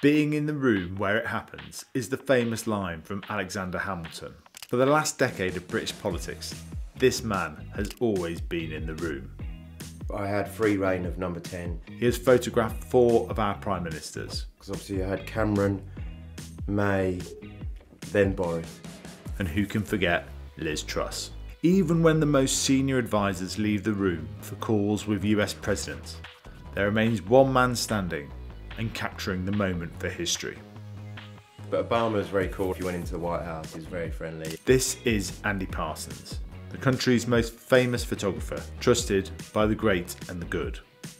Being in the room where it happens is the famous line from Alexander Hamilton. For the last decade of British politics, this man has always been in the room. I had free rein of number 10 He has photographed four of our prime ministers, because obviously I had Cameron, May, then Boris. and who can forget Liz Truss? Even when the most senior advisors leave the room for calls with US presidents, there remains one man standing and capturing the moment for history. But Obama was very cool. He went into the White House, he was very friendly. This is Andy Parsons, the country's most famous photographer, trusted by the great and the good.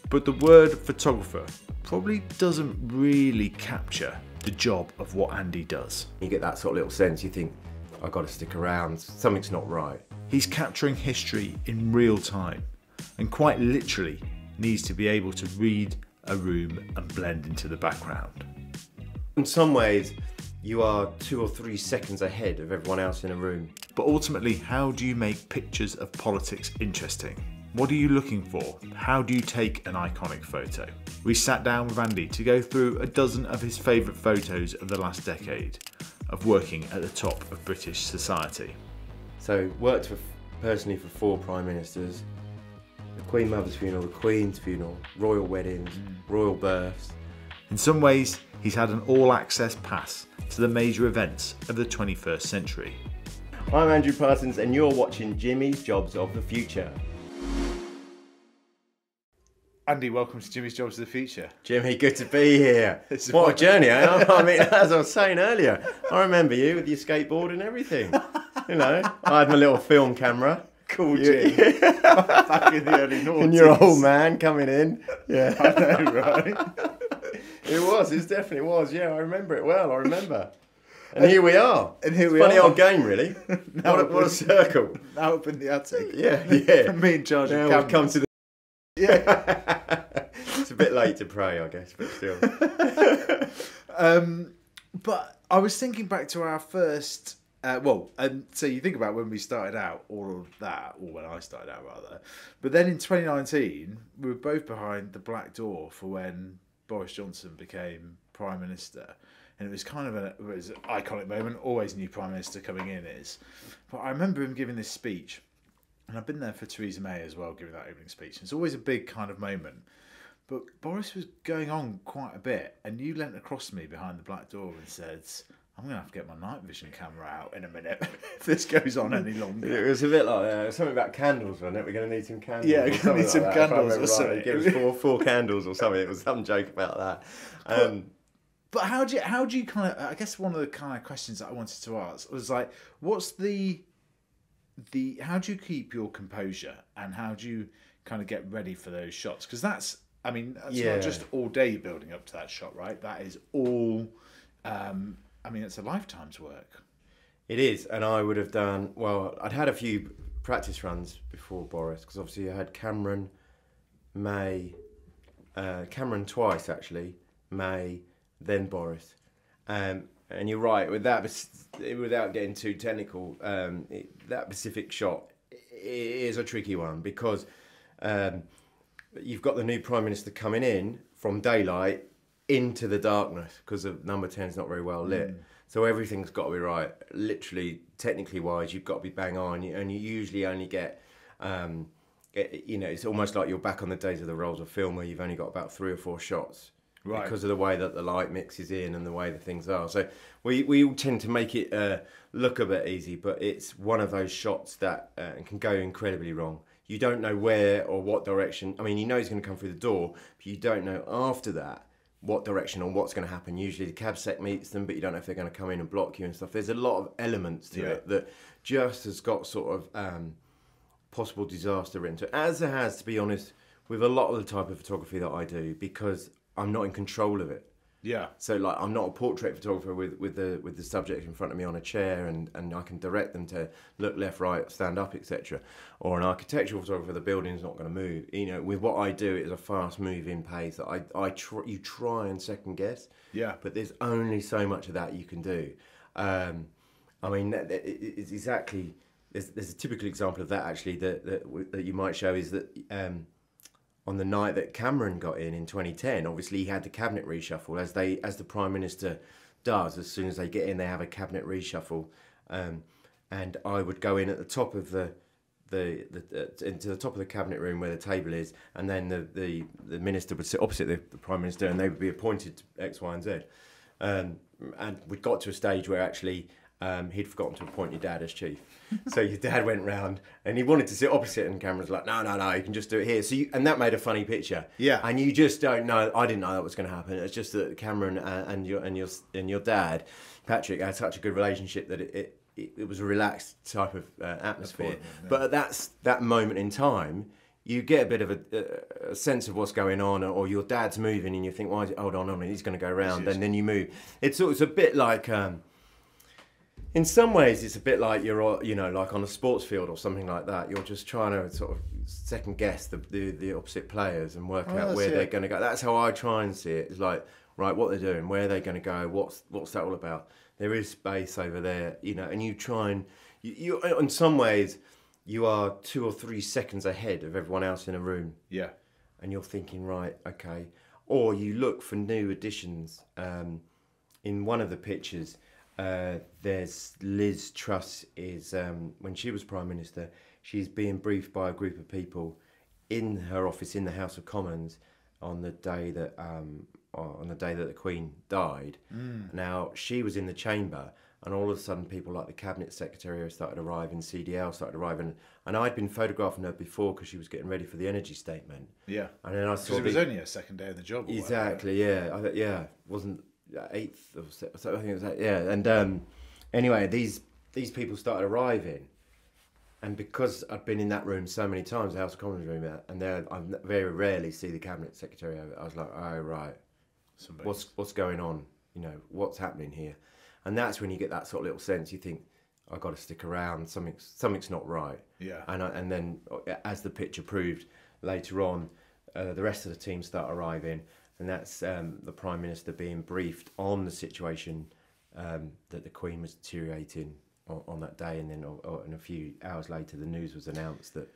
But the word photographer probably doesn't really capture the job of what Andy does. You get that sort of little sense, you think, I've got to stick around, something's not right. He's capturing history in real time and quite literally needs to be able to read a room and blend into the background. In some ways, you are two or three seconds ahead of everyone else in a room. But ultimately, how do you make pictures of politics interesting? What are you looking for? How do you take an iconic photo? We sat down with Andy to go through a dozen of his favourite photos of the last decade of working at the top of British society. So worked for, personally for four prime ministers, the Queen Mother's funeral, the Queen's funeral, royal weddings, royal births. In some ways, he's had an all access pass to the major events of the 21st century. I'm Andrew Parsons and you're watching Jimmy's Jobs of the Future. Andy, welcome to Jimmy's Jobs of the Future. Jimmy, good to be here. What a journey. eh? I mean, as I was saying earlier, I remember you with your skateboard and everything. You know, I had my little film camera. Cool, You- Jim. Back in the early noughties. and your old man coming in. Yeah. I know, right? It was, it definitely was. Yeah, I remember it well. I remember. And here we are. And here It's we funny are. old game, really. what, a, what a circle. Now up in the attic. Yeah, yeah. Me and charge Now we've come to the. Yeah. it's a bit late to pray, I guess, but still. Um, but I was thinking back to our first. Uh, well, and so you think about when we started out, all of that, or when I started out rather. But then in 2019, we were both behind the black door for when Boris Johnson became prime minister, and it was kind of a, it was an iconic moment. Always new prime minister coming in is, but I remember him giving this speech, and I've been there for Theresa May as well, giving that opening speech. It's always a big kind of moment. But Boris was going on quite a bit, and you leant across me behind the black door and said, I'm going to have to get my night vision camera out in a minute if this goes on any longer. It was a bit like uh, something about candles, wasn't it? We're going to need some candles. Yeah, we're gonna need some like candles or something. right. Give us four, four candles or something. It was some joke about that. Um, But how do you, how do you kind of, I guess one of the kind of questions that I wanted to ask was like, what's the, the, how do you keep your composure and how do you kind of get ready for those shots? Because that's, I mean, that's Yeah. not just all day building up to that shot, right? That is all, um, I mean, it's a lifetime's work. It is, and I would have done well. I'd had a few practice runs before Boris because obviously I had Cameron, May, uh, Cameron twice actually, May, then Boris, um, and you're right with that. Without getting too technical, um, it, that Pacific shot is a tricky one because um, you've got the new prime minister coming in from daylight into the darkness because the number 10 is not very well lit. So everything's got to be right. Literally, technically wise, you've got to be bang on, and you usually only get, um, it- you know, it's almost like you're back on the days of the rolls of film where you've only got about three or four shots. Right. Because of the way that the light mixes in and the way the things are. So we, we all tend to make it uh, look a bit easy, but it's one of those shots that uh, can go incredibly wrong. You don't know where or what direction. I mean, you know he's going to come through the door, but you don't know after that what direction or what's going to happen. Usually the cab sec meets them, but you don't know if they're going to come in and block you and stuff. There's a lot of elements to Yeah. it that just has got sort of um, possible disaster into it, as there has, to be honest, with a lot of the type of photography that I do, because I'm not in control of it. Yeah. So like I'm not a portrait photographer with, with the with the subject in front of me on a chair and, and I can direct them to look left, right, stand up, etc. Or an architectural photographer, the building's not going to move. You know, with what I do, it's a fast moving pace that I I tr- you try and second guess. Yeah. But there's only so much of that you can do. Um, I mean, that- that- it- it's exactly. There's, there's a typical example of that actually that, that that you might show is that um, on the night that Cameron got in in 2010, obviously he had the cabinet reshuffle as they as the prime minister does. As soon as they get in, they have a cabinet reshuffle, um, and I would go in at the top of the. The, the uh, into the top of the cabinet room where the table is, and then the, the, the minister would sit opposite the, the prime minister, and they would be appointed to X, Y, and Z. Um, and we got to a stage where actually um, he'd forgotten to appoint your dad as chief. so your dad went round and he wanted to sit opposite, and Cameron's like, no, no, no, you can just do it here. So you, and that made a funny picture. Yeah. And you just don't know. I didn't know that was going to happen. It's just that Cameron and, and your and your and your dad, Patrick, had such a good relationship that it. it it was a relaxed type of uh, atmosphere, Appointment, yeah. but at that that moment in time, you get a bit of a, a sense of what's going on, or your dad's moving, and you think, "Why? Is it, hold on, hold on, he's going to go around," and then you move. It's it's a bit like, um, in some ways, it's a bit like you're, you know, like on a sports field or something like that. You're just trying to sort of second guess the the, the opposite players and work Oh, out where it. they're going to go. That's how I try and see it. It's like, right, what they're doing, where they're going to go, what's what's that all about? There is space over there, you know, and you try and you, you in some ways you are two or three seconds ahead of everyone else in a room Yeah. and you're thinking, right, okay. Or you look for new additions. Um, in one of the pictures, uh, there's Liz Truss is um, when she was prime minister, she's being briefed by a group of people in her office in the House of Commons on the day that um, on the day that the Queen died. Now she was in the chamber, and all of a sudden, people like the cabinet secretary started arriving, CDL started arriving, and I'd been photographing her before because she was getting ready for the energy statement. Yeah. And then I saw it was the- only a second day of the job. whatever. Exactly. Yeah. I, yeah. Wasn't eighth or so I think it was that, yeah. And um, anyway, these these people started arriving, and because I'd been in that room so many times, the House of Commons room, uh, and there I very rarely see the cabinet secretary. I was like, oh right, Somebody. what's what's going on? You know, what's happening here? And that's when you get that sort of little sense. You think, I got to stick around. Something's something's not right. Yeah. And I, and then uh, as the picture proved later on, uh, the rest of the team start arriving, and that's um, the prime minister being briefed on the situation um, that the Queen was deteriorating on, on that day, and then uh, uh, and a few hours later, the news was announced that.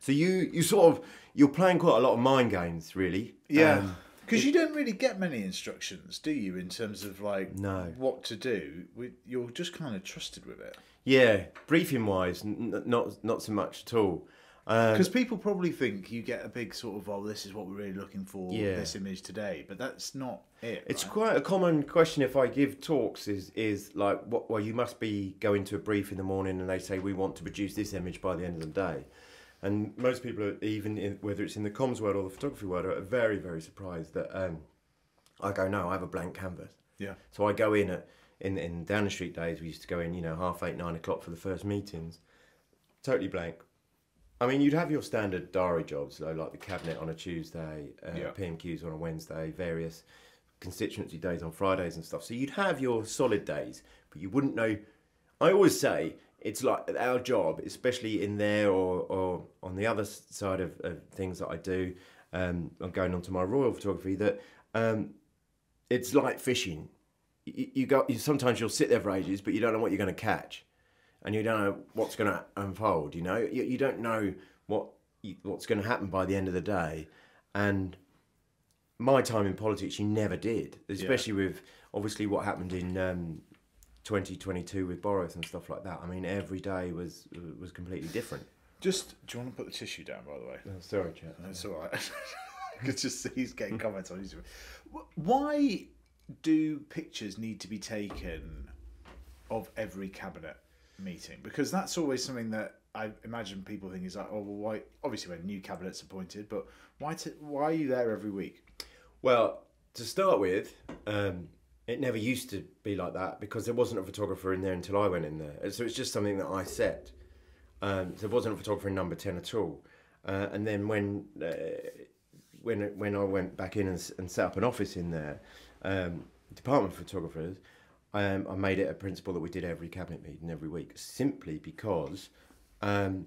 So you you sort of you're playing quite a lot of mind games, really. Yeah. Um, Because you don't really get many instructions, do you, in terms of like No. what to do? You're just kind of trusted with it. yeah, briefing wise, not not so much at all. Um, Because people probably think you get a big sort of, oh, this is what we're really looking for, Yeah. this image today, but that's not it. It's right? quite a common question if I give talks is is like what well you must be going to a brief in the morning and they say we want to produce this image by the end of the day. And most people are even in, whether it's in the comms world or the photography world are very very surprised that um, I go no I have a blank canvas. Yeah. So I go in at in in Downing Street days we used to go in you know half eight nine o'clock for the first meetings, totally blank. I mean, you'd have your standard diary jobs, though, like the cabinet on a Tuesday, uh, Yeah. PMQs on a Wednesday, various constituency days on Fridays and stuff. So you'd have your solid days, but you wouldn't know. I always say it's like our job, especially in there or, or on the other side of, of things that I do. Um, I'm going on to my royal photography that um, it's like fishing. You, you go. You, sometimes you'll sit there for ages, but you don't know what you're going to catch, and you don't know what's going to unfold. You know, you, you don't know what you, what's going to happen by the end of the day, and my time in politics, you never did, especially with obviously what happened in um, 2022 with Boris and stuff like that. I mean, every day was was completely different. Just, do you want to put the tissue down, by the way? Oh, sorry, chat. That's all right. Could just see he's getting comments on YouTube. Why do pictures need to be taken of every cabinet meeting? Because that's always something that I imagine people think is like, oh, well, why? Obviously, when new cabinets appointed, but why? Why are you there every week? Well, to start with, um, it never used to be like that because there wasn't a photographer in there until I went in there. So it's just something that I set. Um, there wasn't a photographer in number ten at all. Uh, and then when uh, when when I went back in and, and set up an office in there, um, department photographers, um, I made it a principle that we did every cabinet meeting every week, simply because. Um,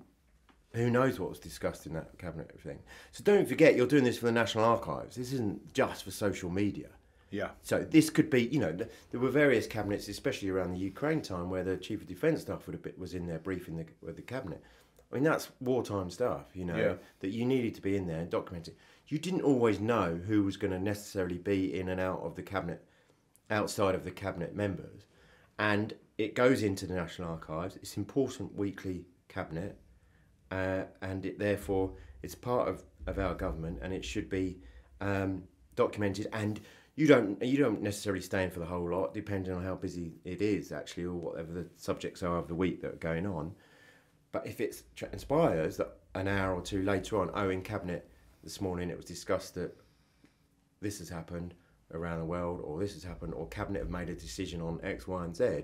who knows what was discussed in that cabinet thing? So don't forget, you're doing this for the National Archives. This isn't just for social media. Yeah. So this could be, you know, th- there were various cabinets, especially around the Ukraine time, where the chief of defence staff would have been, was in there briefing the, with the cabinet. I mean, that's wartime stuff, you know, Yeah. that you needed to be in there and document it. you didn't always know who was going to necessarily be in and out of the cabinet, outside of the cabinet members, and it goes into the National Archives. It's important weekly cabinet, uh, and it therefore it's part of, of our government, and it should be um, documented. And you don't you don't necessarily stay in for the whole lot, depending on how busy it is actually, or whatever the subjects are of the week that are going on. But if it transpires that an hour or two later on, oh, in cabinet this morning it was discussed that this has happened around the world, or this has happened, or cabinet have made a decision on X, Y, and Z.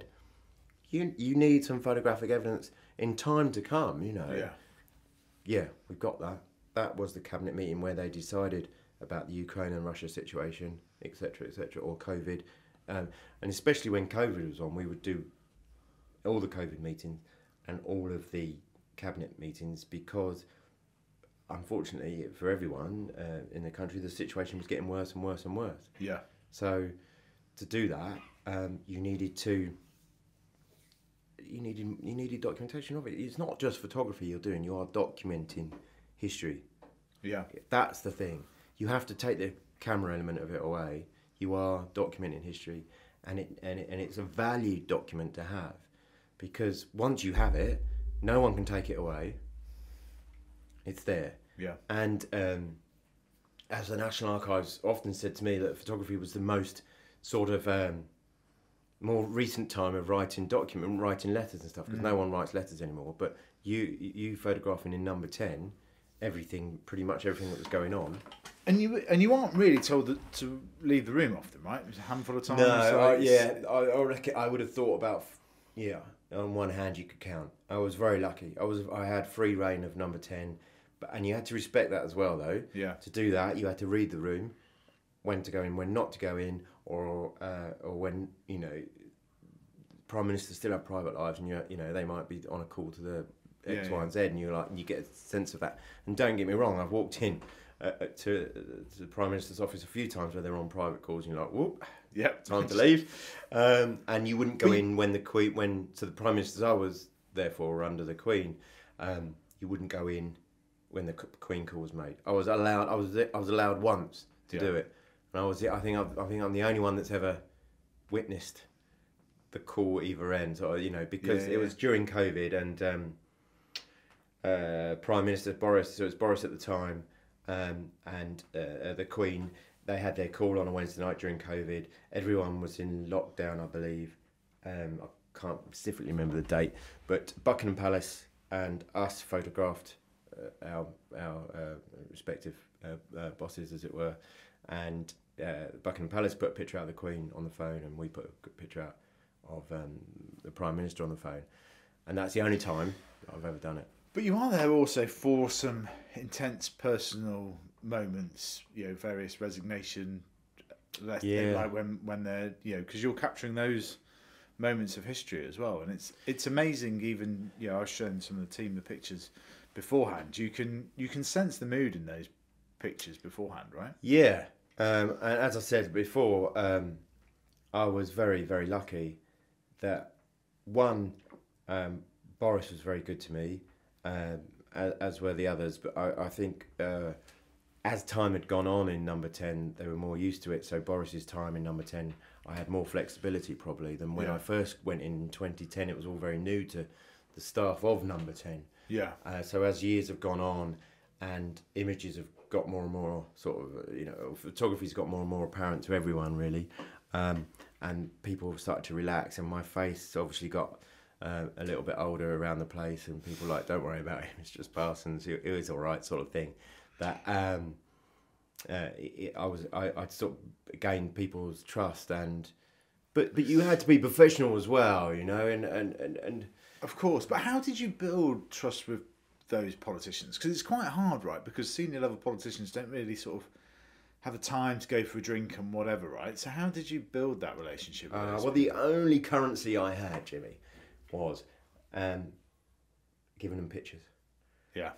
You you need some photographic evidence in time to come. You know. Yeah. Yeah, we've got that. That was the cabinet meeting where they decided about the Ukraine and Russia situation, etc., etc., or COVID, um, and especially when COVID was on, we would do all the COVID meetings and all of the cabinet meetings because, unfortunately, for everyone uh, in the country, the situation was getting worse and worse and worse. Yeah. So, to do that, um, you needed to. You needed you needed documentation of it. It's not just photography you're doing; you are documenting history. Yeah. That's the thing. You have to take the camera element of it away. You are documenting history, and it and, it, and it's a valued document to have, because once you have it, no one can take it away. It's there. Yeah. And um, as the National Archives often said to me, that photography was the most sort of um, more recent time of writing document, writing letters and stuff, because no one writes letters anymore. But you, you photographing in number ten, everything, pretty much everything that was going on. And you and you aren't really told that to leave the room often, right? There's a handful of times. No, so I, yeah, I, I reckon I would have thought about, yeah, on one hand you could count. I was very lucky. I was, I had free rein of number ten, but and you had to respect that as well, though. Yeah. To do that, you had to read the room, when to go in, when not to go in, or uh, or when you know, prime ministers still have private lives, and you you know they might be on a call to the X, Yeah, Y, yeah. and Z, and you're like you get a sense of that. And don't get me wrong, I've walked in. Uh, uh, to, to the prime minister's office a few times where they're on private calls and you're like whoop Yep. time to leave. Um, and you wouldn't go you- in when the queen, when so the prime ministers I was therefore under the queen. Um, you wouldn't go in when the queen call was made. I was allowed. I was I was allowed once to Yeah. do it, and I was. I think I've, I think I'm the only one that's ever witnessed the call either end. Or you know because Yeah, it was during COVID and. Um, uh, Prime Minister Boris, so it was Boris at the time, um, and uh, the Queen. They had their call on a Wednesday night during COVID. Everyone was in lockdown, I believe. Um, I can't specifically remember the date, but Buckingham Palace and us photographed uh, our our uh, respective uh, uh, bosses, as it were, and uh, Buckingham Palace put a picture out of the Queen on the phone, and we put a picture out of um, the Prime Minister on the phone, and that's the only time I've ever done it. But you are there also for some intense personal moments, you know, various resignation, less Yeah. like when when they're you know because you're capturing those moments of history as well, and it's it's amazing. Even you know, I was showing some of the team the pictures beforehand. You can you can sense the mood in those pictures beforehand, right? Yeah, um, and as I said before, um, I was very, very lucky that one, um, Boris was very good to me, um, as, as were the others. But I, I think uh, as time had gone on in number 10, they were more used to it. So Boris's time in number 10, I had more flexibility probably than when Yeah. I first went in 2010. It was all very new to the staff of number 10. Yeah, Uh, so as years have gone on, and images have got more and more sort of uh, you know photography's got more and more apparent to everyone really, um, and people started to relax, and my face obviously got. Uh, a little bit older around the place, and people like, "Don't worry about him; it's just Parsons. It, it was all right," sort of thing. That um, uh, it, I was, I, I sort of gained people's trust, and but but you had to be professional as well, you know, and and and, and of course. But how did you build trust with those politicians? Because it's quite hard, right? Because senior level politicians don't really sort of have the time to go for a drink and whatever, right? So how did you build that relationship? With Uh, well, the only currency I had, Jimmy, was um, giving them pictures. Yeah.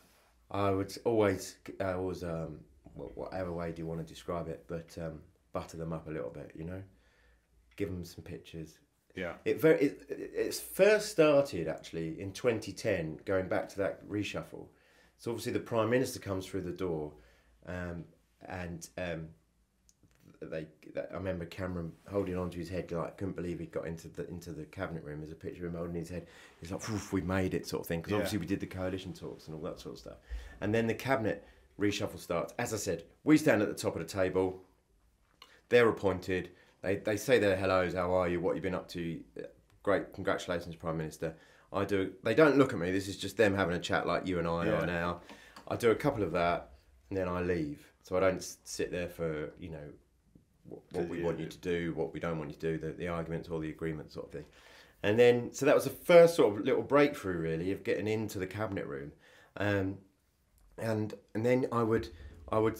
I would always, I was, um, whatever way do you want to describe it, but um, butter them up a little bit, you know? Give them some pictures. Yeah. It very, it, it- it's first started actually in 2010, going back to that reshuffle. So obviously the Prime Minister comes through the door, um, and um, they, I remember Cameron holding onto his head like couldn't believe he got into the into the cabinet room. There's a picture of him holding his head. He's like, "Oof, we made it," sort of thing. Because Yeah. obviously we did the coalition talks and all that sort of stuff. And then the cabinet reshuffle starts. As I said, we stand at the top of the table. They're appointed. They they say their hellos. How are you? What you've been up to? Great, congratulations, Prime Minister. I do. They don't look at me. This is just them having a chat like you and I Yeah. are now. I do a couple of that, and then I leave. So I don't sit there for you know what, what we Yeah. want you to do, what we don't want you to do, the, the arguments or the agreements sort of thing. And then, so that was the first sort of little breakthrough really of getting into the cabinet room. Um, and and then I would, I would,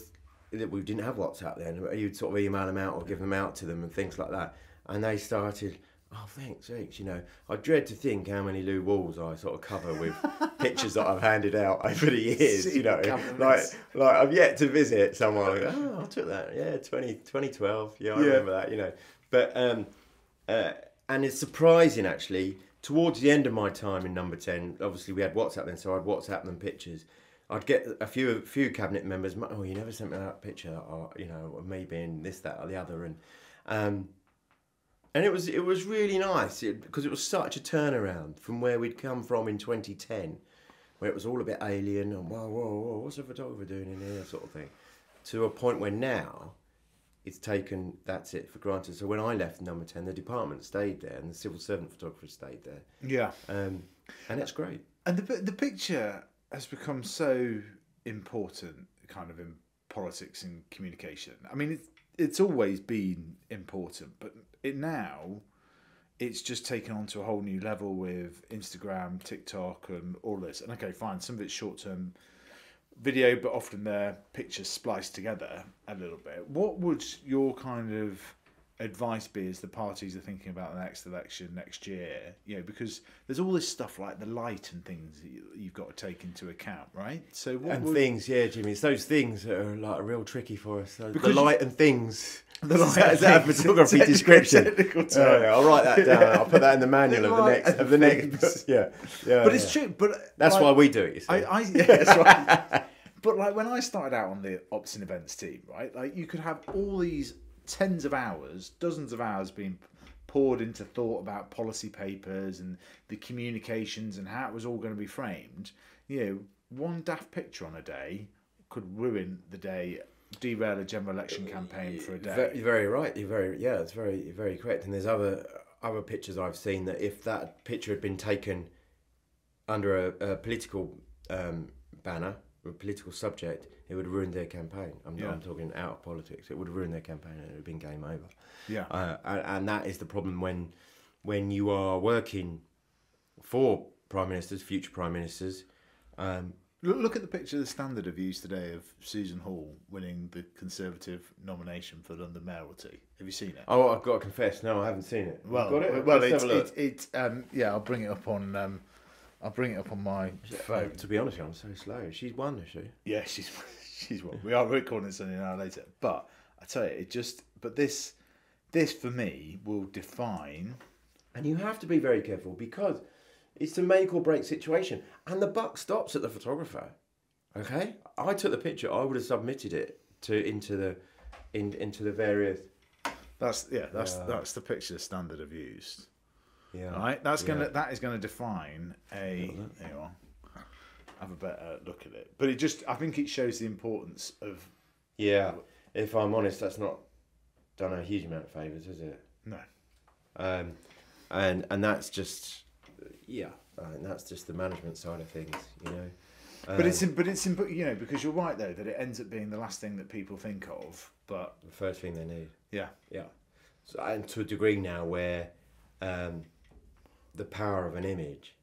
we didn't have WhatsApp then. You'd sort of email them out or give them out to them and things like that. And they started, oh thanks, thanks. You know, I dread to think how many loo walls I sort of cover with pictures that I've handed out over the years. You know, like like I've yet to visit someone. I oh, I took that. Yeah, 20, 2012. Yeah, I Yeah. remember that. You know, but um, uh, and it's surprising actually. Towards the end of my time in Number Ten, obviously we had WhatsApp then, so I'd WhatsApp them pictures. I'd get a few a few cabinet members. Oh, you never sent me that picture, or you know, me being this, that, or the other, and um, and it was it was really nice because it was such a turnaround from where we'd come from in 2010, where it was all a bit alien and whoa, whoa, whoa, what's a photographer doing in here, sort of thing, to a point where now it's taken that's it for granted. So when I left number 10, the department stayed there and the civil servant photographers stayed there, Yeah. um, and it's great. And the the picture has become so important, kind of in politics and communication. I mean, it's it's always been important, but it now it's just taken on to a whole new level with Instagram, TikTok, and all this. And okay, fine, some of it's short term video, but often they're pictures spliced together a little bit. What would your kind of advice be as the parties are thinking about the next election next year? You know, because there's all this stuff like the light and things you've got to take into account, right? So what And would, things, yeah, Jimmy. It's those things that are like real tricky for us. So the light and things. The light is that, and is that a photography description? Oh, yeah, I'll write that down. I'll put that in the manual The of the next of the next. things. Yeah, yeah. but it's true. But That's like, why we do it. You see. I, I yeah, that's right. but like when I started out on the ops and events team, right? Like you could have all these tens of hours, dozens of hours being poured into thought about policy papers and the communications and how it was all going to be framed. You know, one daft picture on a day could ruin the day, derail a general election campaign for a day. You're very right. You're very yeah. It's very very correct. And there's other other pictures I've seen that if that picture had been taken under a, a political um, banner, a political subject, it would ruin their campaign. I'm, Yeah. I'm talking out of politics. It would ruin their campaign and it would have been game over. Yeah. Uh, and, and that is the problem when when you are working for prime ministers, future prime ministers. Um, Look, look at the picture the Standard have used today of Susan Hall winning the Conservative nomination for London mayoralty. Have you seen it? oh, I've got to confess, no, I haven't seen it. Well, got it? well, Let's it's it's it, um, yeah. I'll bring it up on um, I'll bring it up on my phone. Oh, to be honest, I'm so slow. She's won, is she? Yeah, she's she's one. We are recording this an hour later, but I tell you, it just but this this for me will define. And you have to be very careful because it's a make or break situation. And the buck stops at the photographer. Okay? I took the picture, I would have submitted it to into the in, into the various That's yeah. That's Yeah. that's the picture Standard have used. Yeah. Right. That's gonna that is gonna define a. There you are. Have a better look at it, but it just I think it shows the importance of Yeah. If I'm honest, that's not done a huge amount of favours, is it? no. Um, and and that's just yeah, uh, and that's just the management side of things, you know. But it's Um, in, but it's in, you know because you're right though that it ends up being the last thing that people think of. But the first thing they need. yeah, Yeah. So, and to a degree now where um, the power of an image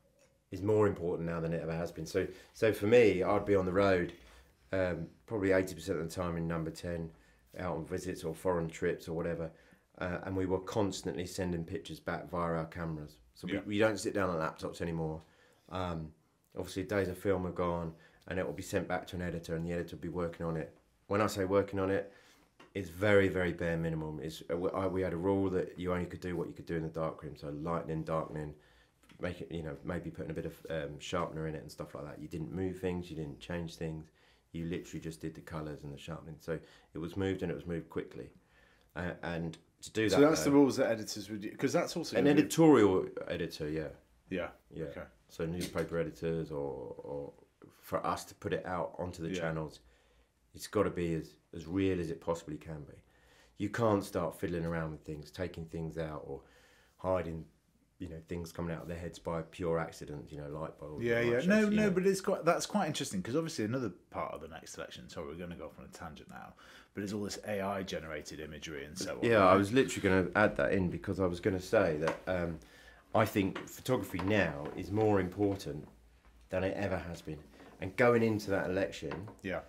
is more important now than it ever has been. So, so for me, I'd be on the road um, probably 80% of the time in number 10, out on visits or foreign trips or whatever. Uh, and we were constantly sending pictures back via our cameras. So Yeah. we, we don't sit down on laptops anymore. Um, obviously, days of film are gone and it will be sent back to an editor and the editor will be working on it. When I say working on it, it's very, very bare minimum. It's, uh, we- I- we had a rule that you only could do what you could do in the darkroom, so lightening, darkening, make it, you know, maybe putting a bit of um, sharpener in it and stuff like that. You didn't move things, you didn't change things. You literally just did the colours and the sharpening. So it was moved and it was moved quickly. Uh, and to do that, So that's though- the rules that editors would because that's also an gonna be- editorial editor, yeah, Yeah. yeah. Okay. So newspaper editors, or or for us to put it out onto the Yeah. channels, it's got to be as as real as it possibly can be. You can't start fiddling around with things, taking things out, or hiding, you know, things coming out of their heads by pure accident. You know, light bulbs. Yeah, yeah. No, no, know. but it's quite that's quite interesting because obviously another part of the next election. Sorry, we're going to go off on a tangent now, but it's all this AI generated imagery and so on. Yeah, I was literally going to add that in because I was going to say that um, I think photography now is more important than it ever has been. And going into that election, Yeah.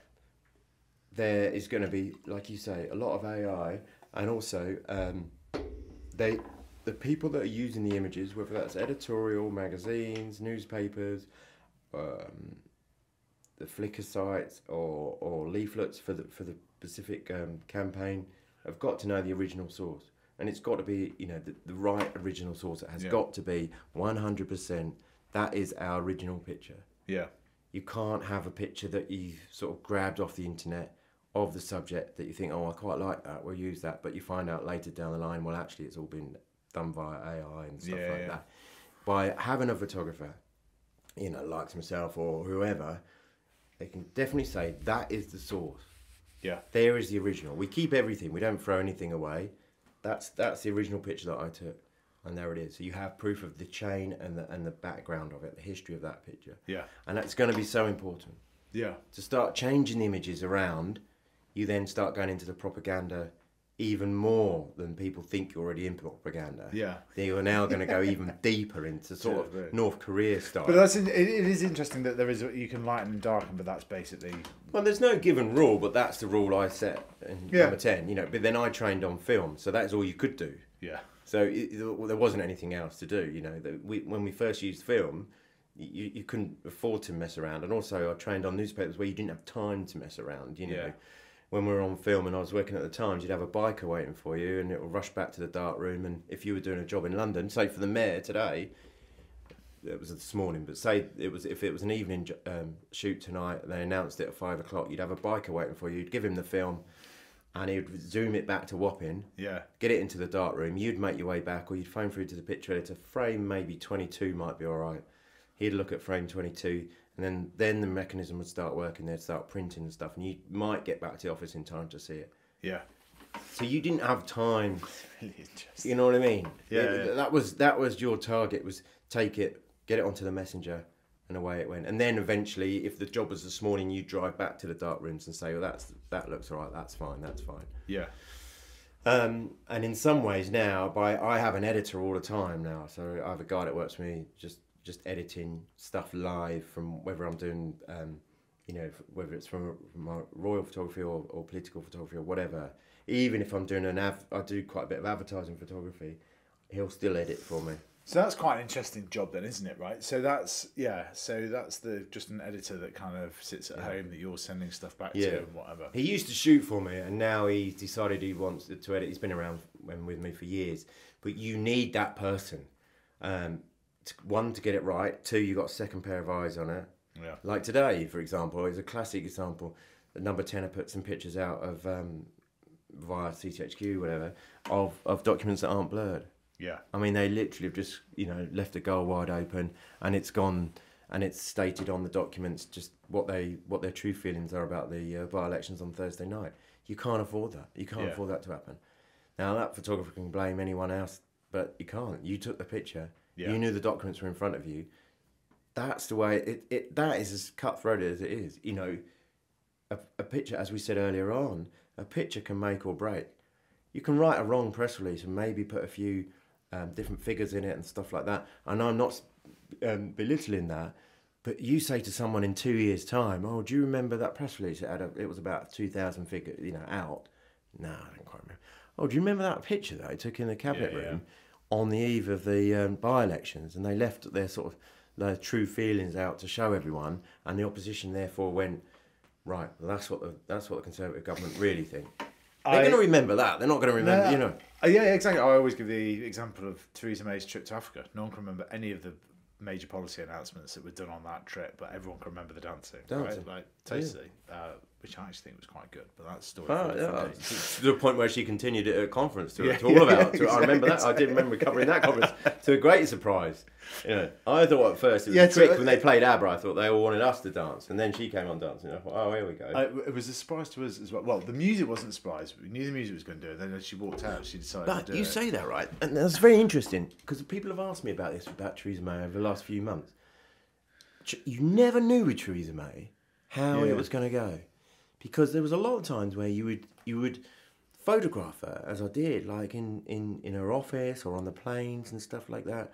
There is going to be, like you say, a lot of AI, and also um, they, the people that are using the images, whether that's editorial, magazines, newspapers, um, the Flickr sites, or, or leaflets for the for the specific um, campaign, have got to know the original source, and it's got to be, you know, the, the right original source. It has Yeah. got to be one hundred percent. That is our original picture. Yeah. You can't have a picture that you sort of grabbed off the internet of the subject that you think, oh, I quite like that, we'll use that. But you find out later down the line, well, actually, it's all been done via AI and stuff Yeah, like yeah. that. By having a photographer, you know, like myself or whoever, they can definitely say that is the source. Yeah. There is the original. We keep everything. We don't throw anything away. That's that's the original picture that I took, and there it is. So you have proof of the chain and the and the background of it, the history of that picture, Yeah. and that's going to be so important Yeah. to start changing the images around, you then start going into the propaganda even more than people think you're already in propaganda. Yeah. Then You're now going to go even deeper into sort Yeah, of right. North Korea style. But that's in, it, it is interesting that there is a, you can lighten and darken, but that's basically well, there's no given rule, but that's the rule I set in Yeah. number 10, you know. But then I trained on film, so that's all you could do. yeah. So it, it- there wasn't anything else to do, you know. That we, when we first used film, you, you couldn't afford to mess around. And also, I trained on newspapers where you didn't have time to mess around, you know. Yeah. When we were on film and I was working at the Times, you'd have a biker waiting for you and it would rush back to the dark room. And if you were doing a job in London, say for the mayor today, it was this morning, but say it was if it was an evening um, shoot tonight they announced it at five o'clock, you'd have a biker waiting for you. You'd give him the film and he'd zoom it back to Wapping Yeah. get it into the dark room. You'd make your way back, or you'd phone through to the picture editor. Frame maybe twenty two might be all right. He'd look at frame twenty two, and then then the mechanism would start working. They'd start printing and stuff, and you might get back to the office in time to see it. Yeah. So you didn't have time. Really interesting. You know what I mean? Yeah, It- yeah. That was that was your target. Was take it, get it onto the messenger, and away it went. And then eventually, if the job was this morning, you drive back to the dark rooms and say, "Well, that's that looks all right. That's fine. That's fine." Yeah. Um, and in some ways now, by I have an editor all the time now. So I have a guy that works for me, just just editing stuff live from whether I'm doing, um, you know, whether it's from, from my royal photography or, or political photography or whatever. Even if I'm doing an av, I do quite a bit of advertising photography. He'll still edit for me. So that's quite an interesting job then, isn't it? Right. So that's yeah. So that's the just an editor that kind of sits at home that you're sending stuff back Yeah. to and whatever. He used to shoot for me, and now he's decided he wants to, edit. He's been around with me for years, but you need that person. Um, one to get it right. Two, you got a second pair of eyes on it. Yeah. Like today, for example, is a classic example. The number ten, I put some pictures out of um, via CCHQ, whatever, of of documents that aren't blurred. Yeah. I mean, they literally have just, you know, left the goal wide open, and it's gone, and it's stated on the documents just what they what their true feelings are about the uh, by-elections on Thursday night. You can't afford that. You can't Yeah. afford that to happen. Now that photographer can blame anyone else, but you can't. You took the picture. Yeah. You knew the documents were in front of you. That's the way it, it. That is as cutthroat as it is. You know, a, a picture, as we said earlier on, a picture can make or break. You can write a wrong press release and maybe put a few um, different figures in it and stuff like that. And I'm not um, belittling that, but you say to someone in two years' time, "Oh, do you remember that press release? It had a, it was about two thousand figure, you know, out." No, I don't quite remember. Oh, do you remember that picture that I took in the cabinet Yeah, yeah. room on the eve of the um, by-elections, and they left their sort of their true feelings out to show everyone, and the opposition therefore went, right, well, that's what the that's what the Conservative government really think. They're I- going to remember that. They're not going to remember, No, you know. Uh, yeah, exactly. I always give the example of Theresa May's trip to Africa. No one can remember any of the major policy announcements that were done on that trip, but everyone can remember the dancing, Dancing. right? Like totally, uh, which I actually think was quite good. But that's story Oh, yeah, to the point where she continued it at a conference to, Yeah, to all yeah, about. To, I remember that. I exactly. did remember covering that conference to a great surprise. You know, I thought at first it was Yeah, a to- trick when they played ABBA. I thought they all wanted us to dance, and then she came on dancing. I thought, oh, here we go. I, it was a surprise to us as well. Well, the music wasn't a surprise. We knew the music was going to do it. Then as she walked out, she decided But you it. say that right, and that's very interesting because people have asked me about this about Theresa May over the last few months. You never knew with Theresa May how it was going to go, because there was a lot of times where you would you would photograph her as I did, like in in in her office or on the planes and stuff like that,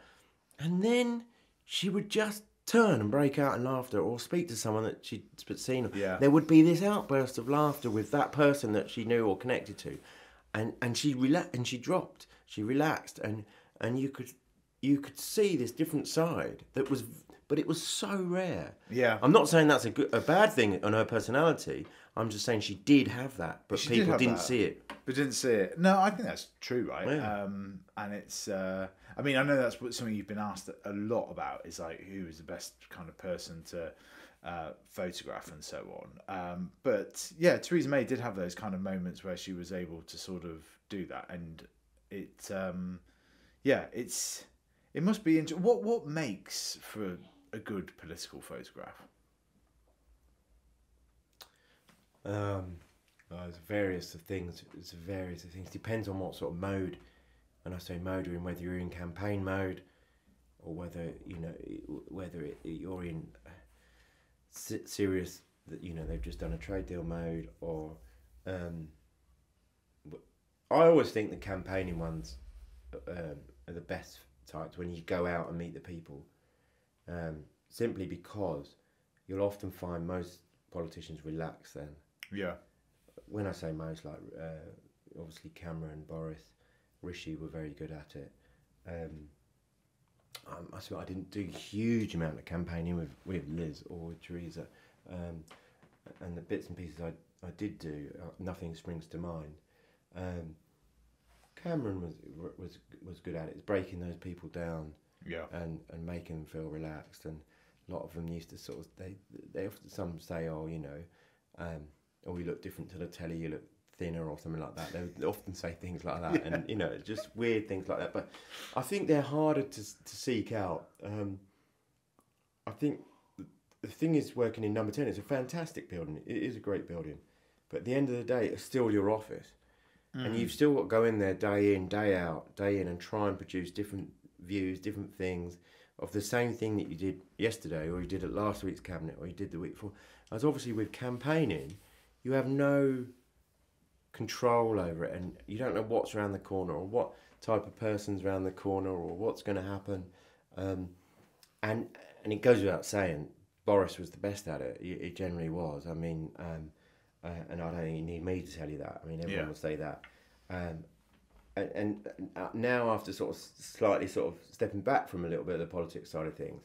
and then she would just turn and break out in laughter or speak to someone that she'd seen. Yeah. There would be this outburst of laughter with that person that she knew or connected to, and and she rela- and she dropped, she relaxed, and and you could you could see this different side that was, but it was so rare. Yeah. I'm not saying that's a good a bad thing on her personality. I'm just saying she did have that, but She people didn't that. see it. But didn't see it. No, I think that's true, right? Yeah. Um, and it's. Uh, I mean, I know that's what something you've been asked a lot about. Is like who is the best kind of person to uh, photograph and so on. Um, but yeah, Theresa May did have those kind of moments where she was able to sort of do that, and it. Um, yeah, it's. It must be. Inter- what what makes for a good political photograph? Um, uh, there's various of things. It's various of things. Depends on what sort of mode. When I say mode, in whether you're in campaign mode, or whether you know whether it, you're in uh, serious. That you know they've just done a trade deal mode, or um, I always think the campaigning ones um, are the best types when you go out and meet the people. Um, simply because you'll often find most politicians relax then Yeah. when I say most, like uh, obviously Cameron, Boris, Rishi were very good at it. Um, um, I swear I didn't do a huge amount of campaigning with, with Liz or with Theresa, um, and the bits and pieces I, I did do, uh, nothing springs to mind. Um, Cameron was was was good at it, It's breaking those people down Yeah. and and making them feel relaxed. And a lot of them used to sort of they they often some say, oh, you know, um, oh, you look different to the telly, you look thinner or something like that. They would often say things like that, and you know, just weird things like that. But I think they're harder to to seek out. Um, I think the thing is working in number 10 it's a fantastic building it is a great building but at the end of the day it's still your office and you've still got to go in there day in day out day in and try and produce different views different things of the same thing that you did yesterday or you did at last week's cabinet or you did the week before as obviously with campaigning you have no control over it and you don't know what's around the corner or what type of person's around the corner or what's going to happen um, and and it goes without saying Boris was the best at it. He generally was. I mean, um, uh, and I don't think you need me to tell you that. I mean, everyone Yeah. will say that. Um, and, and uh, now, after sort of slightly sort of stepping back from a little bit of the politics side of things,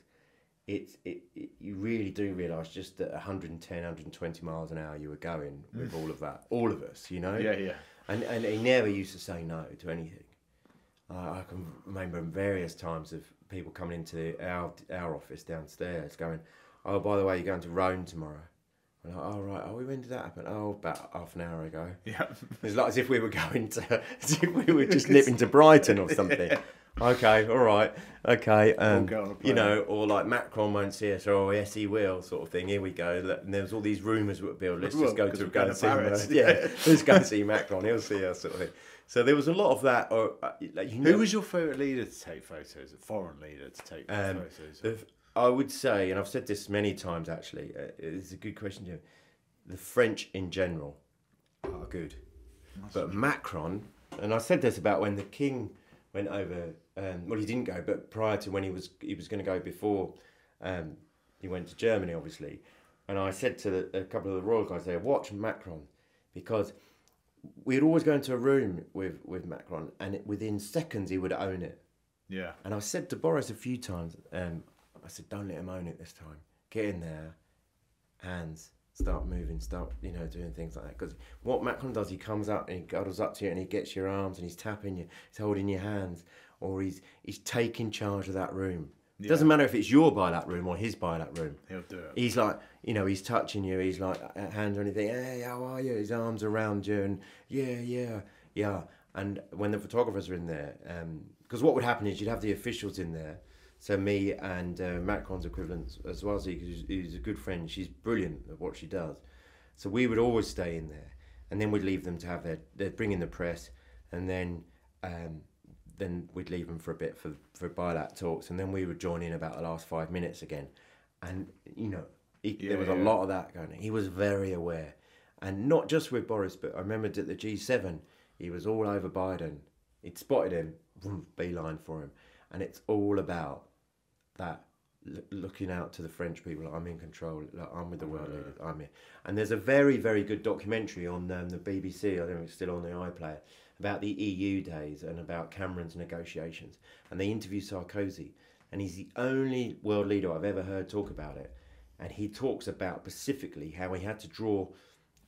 it's it, it you really do realise just that 110, 120 miles an hour you were going with all of that, all of us, you know. Yeah. Yeah. And and he never used to say no to anything. Uh, I can remember various times of people coming into our our office downstairs going, "Oh, by the way, you're going to Rome tomorrow." And like, oh right, oh when did that happen? Oh, about half an hour ago. Yeah. It's like as if we were going to, as if we were just nipping to Brighton or something. Okay, all right, okay, um, a you know, or like Macron won't see us, or yes, he will, sort of thing. Here we go. And there was all these rumours that were built. Let's Well, just go to go and to see. Paris, Yeah, yeah. let's go and see Macron. He'll see us, sort of thing. So there was a lot of that. Or uh, like you Who was your favourite leader to take photos? A foreign leader to take Um, photos? The, I would say, and I've said this many times actually, uh, it's a good question, Jim. The French in general are good. But Macron, and I said this about when the king went over, um, well, he didn't go, but prior to when he was he was going to go before um, he went to Germany, obviously. And I said to the, a couple of the royal guys there, watch Macron, because we'd always go into a room with, with Macron, and it, within seconds he would own it. yeah. And I said to Boris a few times, um, I said, don't let him own it this time. Get in there, hands, start moving, start, you know, doing things like that. Because what Macron does, he comes up and he cuddles up to you and he gets your arms and he's tapping you, he's holding your hands, or he's he's taking charge of that room. It doesn't matter if it's your bilat room or his bilat room. He'll do it. He's like, you know, he's touching you. He's like, uh, hands or anything. Hey, how are you? His arms around you, and yeah, yeah, yeah. And when the photographers are in there, because what would happen is you'd have the officials in there. So me and uh, Macron's equivalent, as well as he, who's, who's a good friend. She's brilliant at what she does. So we would always stay in there, and then we'd leave them to have their. They'd bring in the press, and then. Um, then we'd leave them for a bit for for bilat talks, and then we would join in about the last five minutes again, and you know he, Yeah, there was a lot of that going. on. He was very aware, and not just with Boris, but I remember at the G seven, he was all over Biden. He'd spotted him, beeline for him, and it's all about that l- looking out to the French people. Like, I'm in control. Like, I'm with the world leaders. I'm here. And there's a very, very good documentary on um, the BBC. I don't know if it's still on the iPlayer about the EU days and about Cameron's negotiations. And they interview Sarkozy, and he's the only world leader I've ever heard talk about it. And he talks about specifically how he had to draw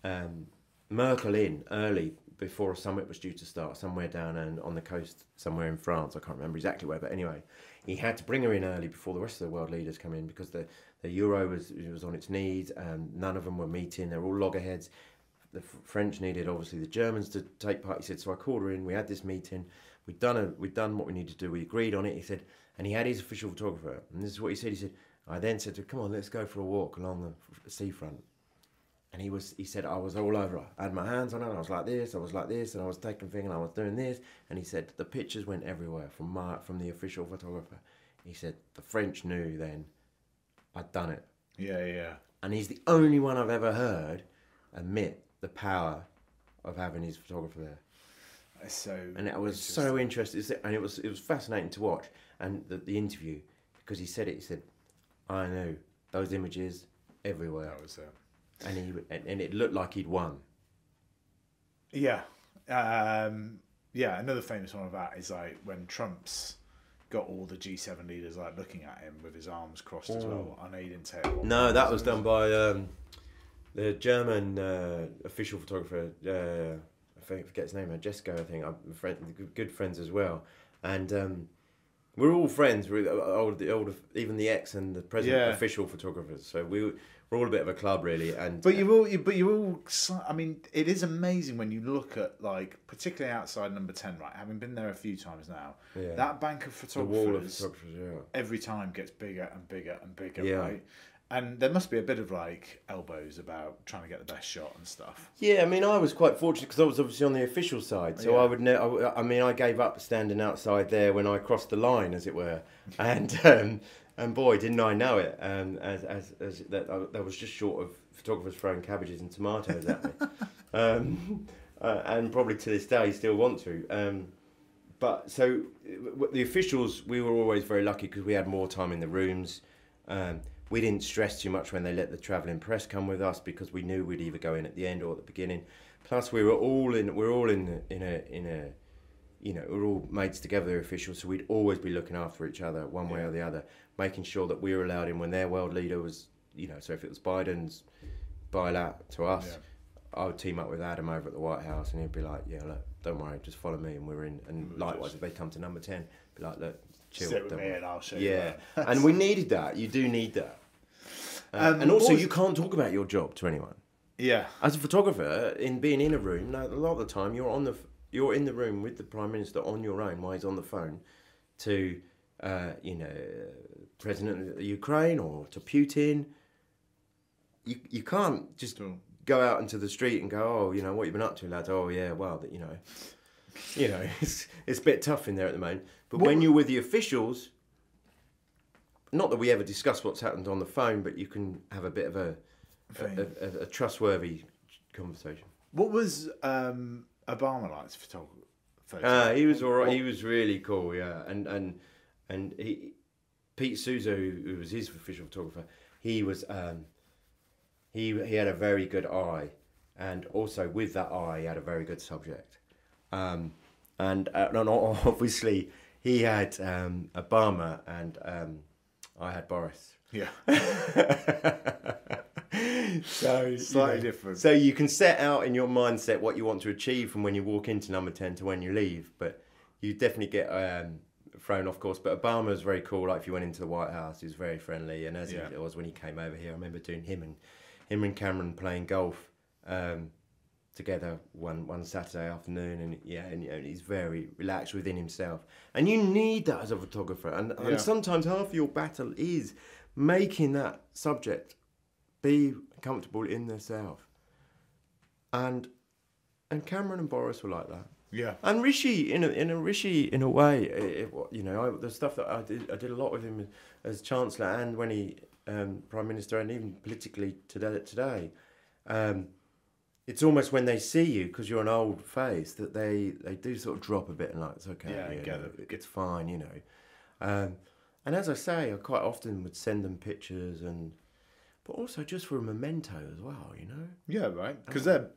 um, Merkel in early before a summit was due to start, somewhere down and on the coast, somewhere in France. I can't remember exactly where, but anyway, he had to bring her in early before the rest of the world leaders come in because the, the euro was was on its knees and none of them were meeting. They're all loggerheads. The French needed obviously the Germans to take part. He said, so I called her in. We had this meeting. We'd done a, we'd done what we needed to do. We agreed on it. He said, and he had his official photographer. And this is what he said. He said, I then said to him, come on, let's go for a walk along the seafront. And he was, he said, I was all over her. I had my hands on her. I was like this. I was like this, and I was taking thing, and I was doing this. And he said the pictures went everywhere from my, from the official photographer. He said the French knew then I'd done it, Yeah, yeah. and he's the only one I've ever heard admit the power of having his photographer there. It's so. And I was so interested, and it was it was fascinating to watch. And the, the interview, because he said it, he said, "I knew those images everywhere," That was it. And he and, and it looked like he'd won. Yeah. Um, yeah, another famous one of that is like when Trump's got all the G7 leaders like looking at him with his arms crossed as well. I know you didn't take it. No, that was done by um, the German uh, official photographer. Uh, I forget his name. uh, Jesco, I think. I'm friend, good- friends as well, and um, we're all friends. We're old, the old, even the ex and the present Yeah. official photographers. So we we're all a bit of a club, really. And But you're all, you- but you're all. I mean, it is amazing when you look at like, particularly outside number ten, right? Having been there a few times now, Yeah. that bank of the wall of photographers photographers. Yeah. every time gets bigger and bigger and bigger, Yeah. right? And there must be a bit of like elbows about trying to get the best shot and stuff. Yeah, I mean, I was quite fortunate because I was obviously on the official side, so Yeah. I would. Ne- I, mean, I gave up standing outside there when I crossed the line, as it were, and um, and boy, didn't I know it! Um, as as, as that, I, that was just short of photographers throwing cabbages and tomatoes at me, um, uh, and probably to this day still want to. Um, but so the officials, we were always very lucky because we had more time in the rooms. Um, we didn't stress too much when they let the travelling press come with us because we knew we'd either go in at the end or at the beginning. Plus, we were all in. We're all in in a in a, you know, we're all mates together, the officials. So we'd always be looking after each other, one way or the other, making sure that we were allowed in when their world leader was, you know. So if it was Biden's bilat to us, Yeah. I would team up with Adam over at the White House, and he'd be like, "Yeah, look, don't worry, just follow me, and we're in." And We'll likewise, if they come to number ten, be like, "Look, chill, Sit with me worry." and I'll show you. Yeah, and we needed that. You do need that. Uh, Um, and also, was- you can't talk about your job to anyone. Yeah. As a photographer, in being in a room, a lot of the time you're on the you're in the room with the prime minister on your own while he's on the phone to, uh, you know, president of Ukraine or to Putin. You you can't just go out into the street and go, oh, you know, what you've been up to, lads? Oh, yeah, well, you know, you know, it's it's a bit tough in there at the moment. But What- when you're with the officials, not that we ever discuss what's happened on the phone, but you can have a bit of a a, a, a trustworthy conversation. What was um, Obama like to photograph? Ah, he was all right. He was really cool, yeah. And and and he, Pete Souza, who, was his official photographer, he was um, he he had a very good eye, and also with that eye, he had a very good subject. Um, and, uh, obviously, he had um, Obama, and um, I had Boris. Yeah. so you Slightly know, different. So you can set out in your mindset what you want to achieve from when you walk into number ten to when you leave, but you definitely get um, thrown off course. But Obama was very cool. Like if you went into the White House, he was very friendly, and as Yeah. he was when he came over here, I remember doing him and him and Cameron playing golf um, together one one Saturday afternoon, and yeah, and you know, he's very relaxed within himself, and you need that as a photographer, and, Yeah. and sometimes half your battle is making that subject be comfortable in themselves, and and Cameron and Boris were like that. Yeah. And Rishi, in a, in a Rishi, in a way, it, it- you know, I, the stuff that I did, I did a lot with him as chancellor, and when he um, prime minister, and even politically today. Today, um, it's almost when they see you because you're an old face that they they do sort of drop a bit and like it's okay, Yeah, you know, it. it's fine, you know. Um, and as I say, I quite often would send them pictures and, but also just for a memento as well, you know. Yeah, right. Because they're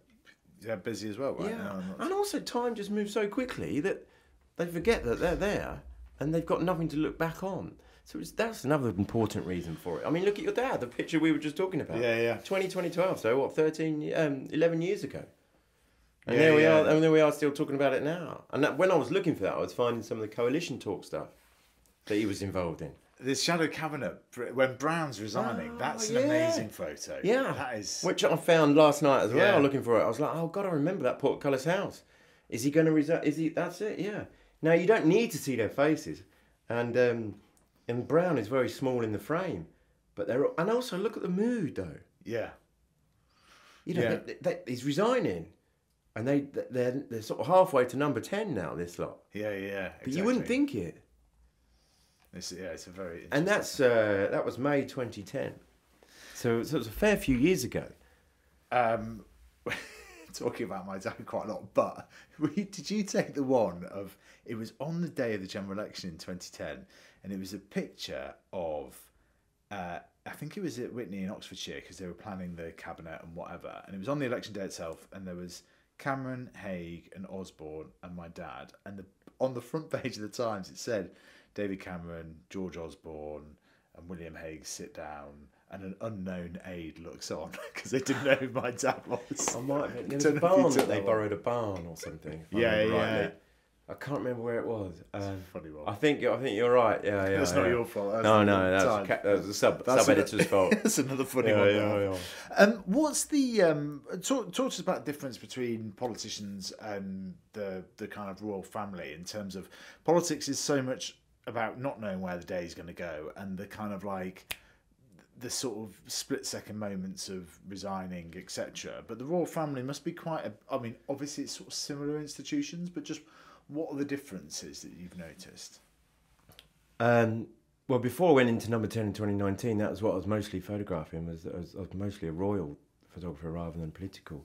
they're busy as well, right? Yeah, and also time just moves so quickly that they forget that they're there and they've got nothing to look back on. So it's, that's another important reason for it. I mean, look at your dad, the picture we were just talking about. Yeah, yeah. 20, 2012, so what, 13, um, 11 years ago. And Yeah, there we yeah. are, and there we are still talking about it now. And that, when I was looking for that, I was finding some of the coalition talk stuff that he was involved in. The shadow cabinet when Brown's resigning. Oh, that's an yeah. amazing photo. Yeah. that is. Which I found last night as well, Yeah. looking for it. I was like, oh god, I remember that portcullis house. Is he going to resign? Is he? That's it. Yeah. Now you don't need to see their faces, and um, and Brown is very small in the frame, but they're and also look at the mood though. Yeah, You know, Yeah. they, they, he's resigning, and they they're they're sort of halfway to number ten now. This lot, yeah, yeah. but you wouldn't think it. It's, yeah, it's a very. And that's uh, that was May 2010, so, so it was a fair few years ago. um, talking about my dad quite a lot. But we, did you take the one of it was on the day of the general election in 2010, and it was a picture of. Uh, I think it was at Witney in Oxfordshire because they were planning the cabinet and whatever, and it was on the election day itself, and there was Cameron, Hague, and Osborne, and my dad, and the on the front page of the Times it said David Cameron, George Osborne, and William Hague sit down, and an unknown aide looks on because they didn't know who my dad was. I might have been. A know if you barn that they borrowed a barn or something. Yeah, yeah. rightly. I can't remember where it was. Um, funny one. I think I think you're right. Yeah, yeah. That's yeah. not your fault. That's no, no, that's ca- that was a sub That's sub editor's fault. That's another funny Yeah, one. yeah, yeah. Um, what's the um, talk, talk to us about the difference between politicians and the the kind of royal family in terms of politics is so much about not knowing where the day is going to go and the kind of like the sort of split second moments of resigning etc but the royal family must be quite a, i mean obviously it's sort of similar institutions but just what are the differences that you've noticed Um, well, before I went into number 10 in 2019, that was what I was mostly photographing, was, I was, was mostly a royal photographer rather than political.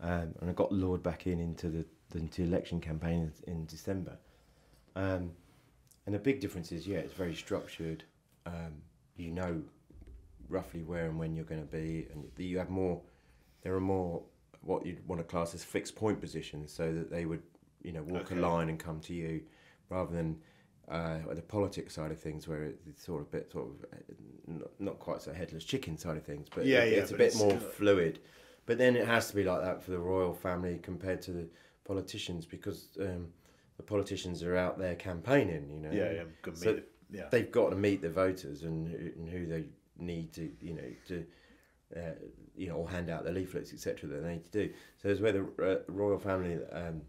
Um, and I got lured back in into the, the into election campaign in, in December. Um, and the big difference is, yeah, it's very structured. Um, you know roughly where and when you're going to be, and you have more, there are more what you'd want to class as fixed point positions, so that they would, you know, walk Okay. a line and come to you, rather than uh, the politics side of things, where it's sort of a bit sort of uh, not, not quite so headless chicken side of things, but Yeah, it- yeah, it's a bit it's more fluid. But then it has to be like that for the royal family compared to the politicians because um, the politicians are out there campaigning, you know. yeah yeah good So meet- yeah They've got to meet the voters and, who- and who they need to, you know, to, uh, you know, or hand out the leaflets, etc. That they need to do. So it's where the uh, royal family, um,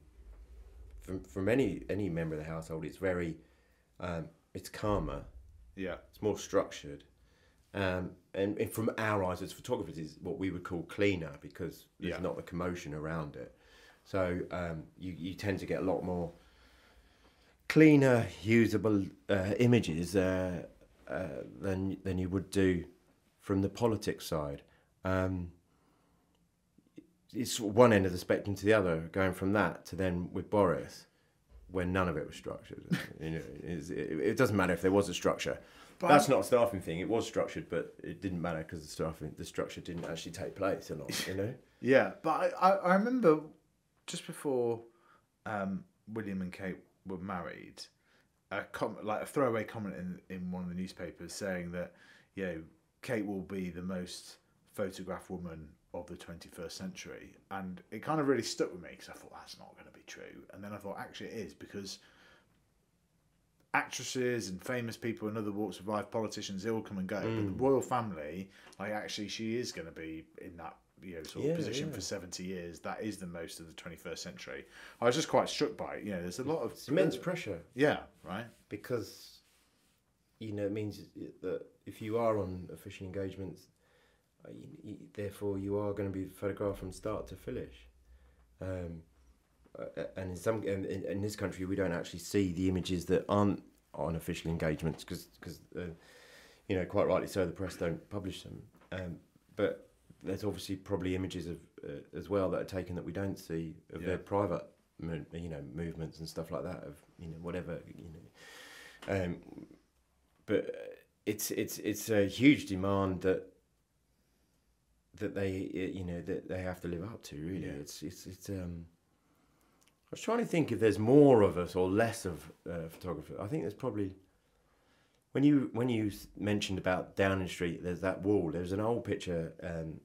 from from any any member of the household, it's very, um, it's calmer, yeah it's more structured. Um, and, and from our eyes as photographers, is what we would call cleaner because there's Yeah. not the commotion around it. So um, you, you tend to get a lot more cleaner, usable uh, images uh, uh, than than you would do from the politics side. Um, it's one end of the spectrum to the other, going from that to then with Boris, where none of it was structured. you know, it, it doesn't matter if there was a structure. But That's not a staffing thing. It was structured, but it didn't matter because the staffing, the structure didn't actually take place a lot. You know. Yeah, but I, I, I remember just before um, William and Kate were married, a com- like a throwaway comment in, in one of the newspapers saying that, you know, Kate will be the most photographed woman of the 21st century. And it kind of really stuck with me because I thought that's not going to be true. And then I thought actually it is because actresses and famous people in other walks of life, politicians, they all come and go. But Mm. the royal family, like actually, she is going to be in that you know sort of Yeah, position yeah. for seventy years. That is the most of the twenty first century. I was just quite struck by it. You know, there's a lot of It's immense pressure Yeah, right. because you know it means that if you are on official engagements, uh, you, you, therefore you are going to be photographed from start to finish. Um, uh, and in some in, in this country, we don't actually see the images that aren't on official engagements because uh, you know quite rightly so the press don't publish them. Um, but there's obviously probably images of uh, as well that are taken that we don't see of Yeah. their private you know movements and stuff like that of you know whatever you know um, but it's it's it's a huge demand that that they uh, you know that they have to live up to really Yeah. it's it's it's um I was trying to think if there's more of us or less of uh, photographers I think there's probably when you when you mentioned about Downing Street there's that wall there's an old picture um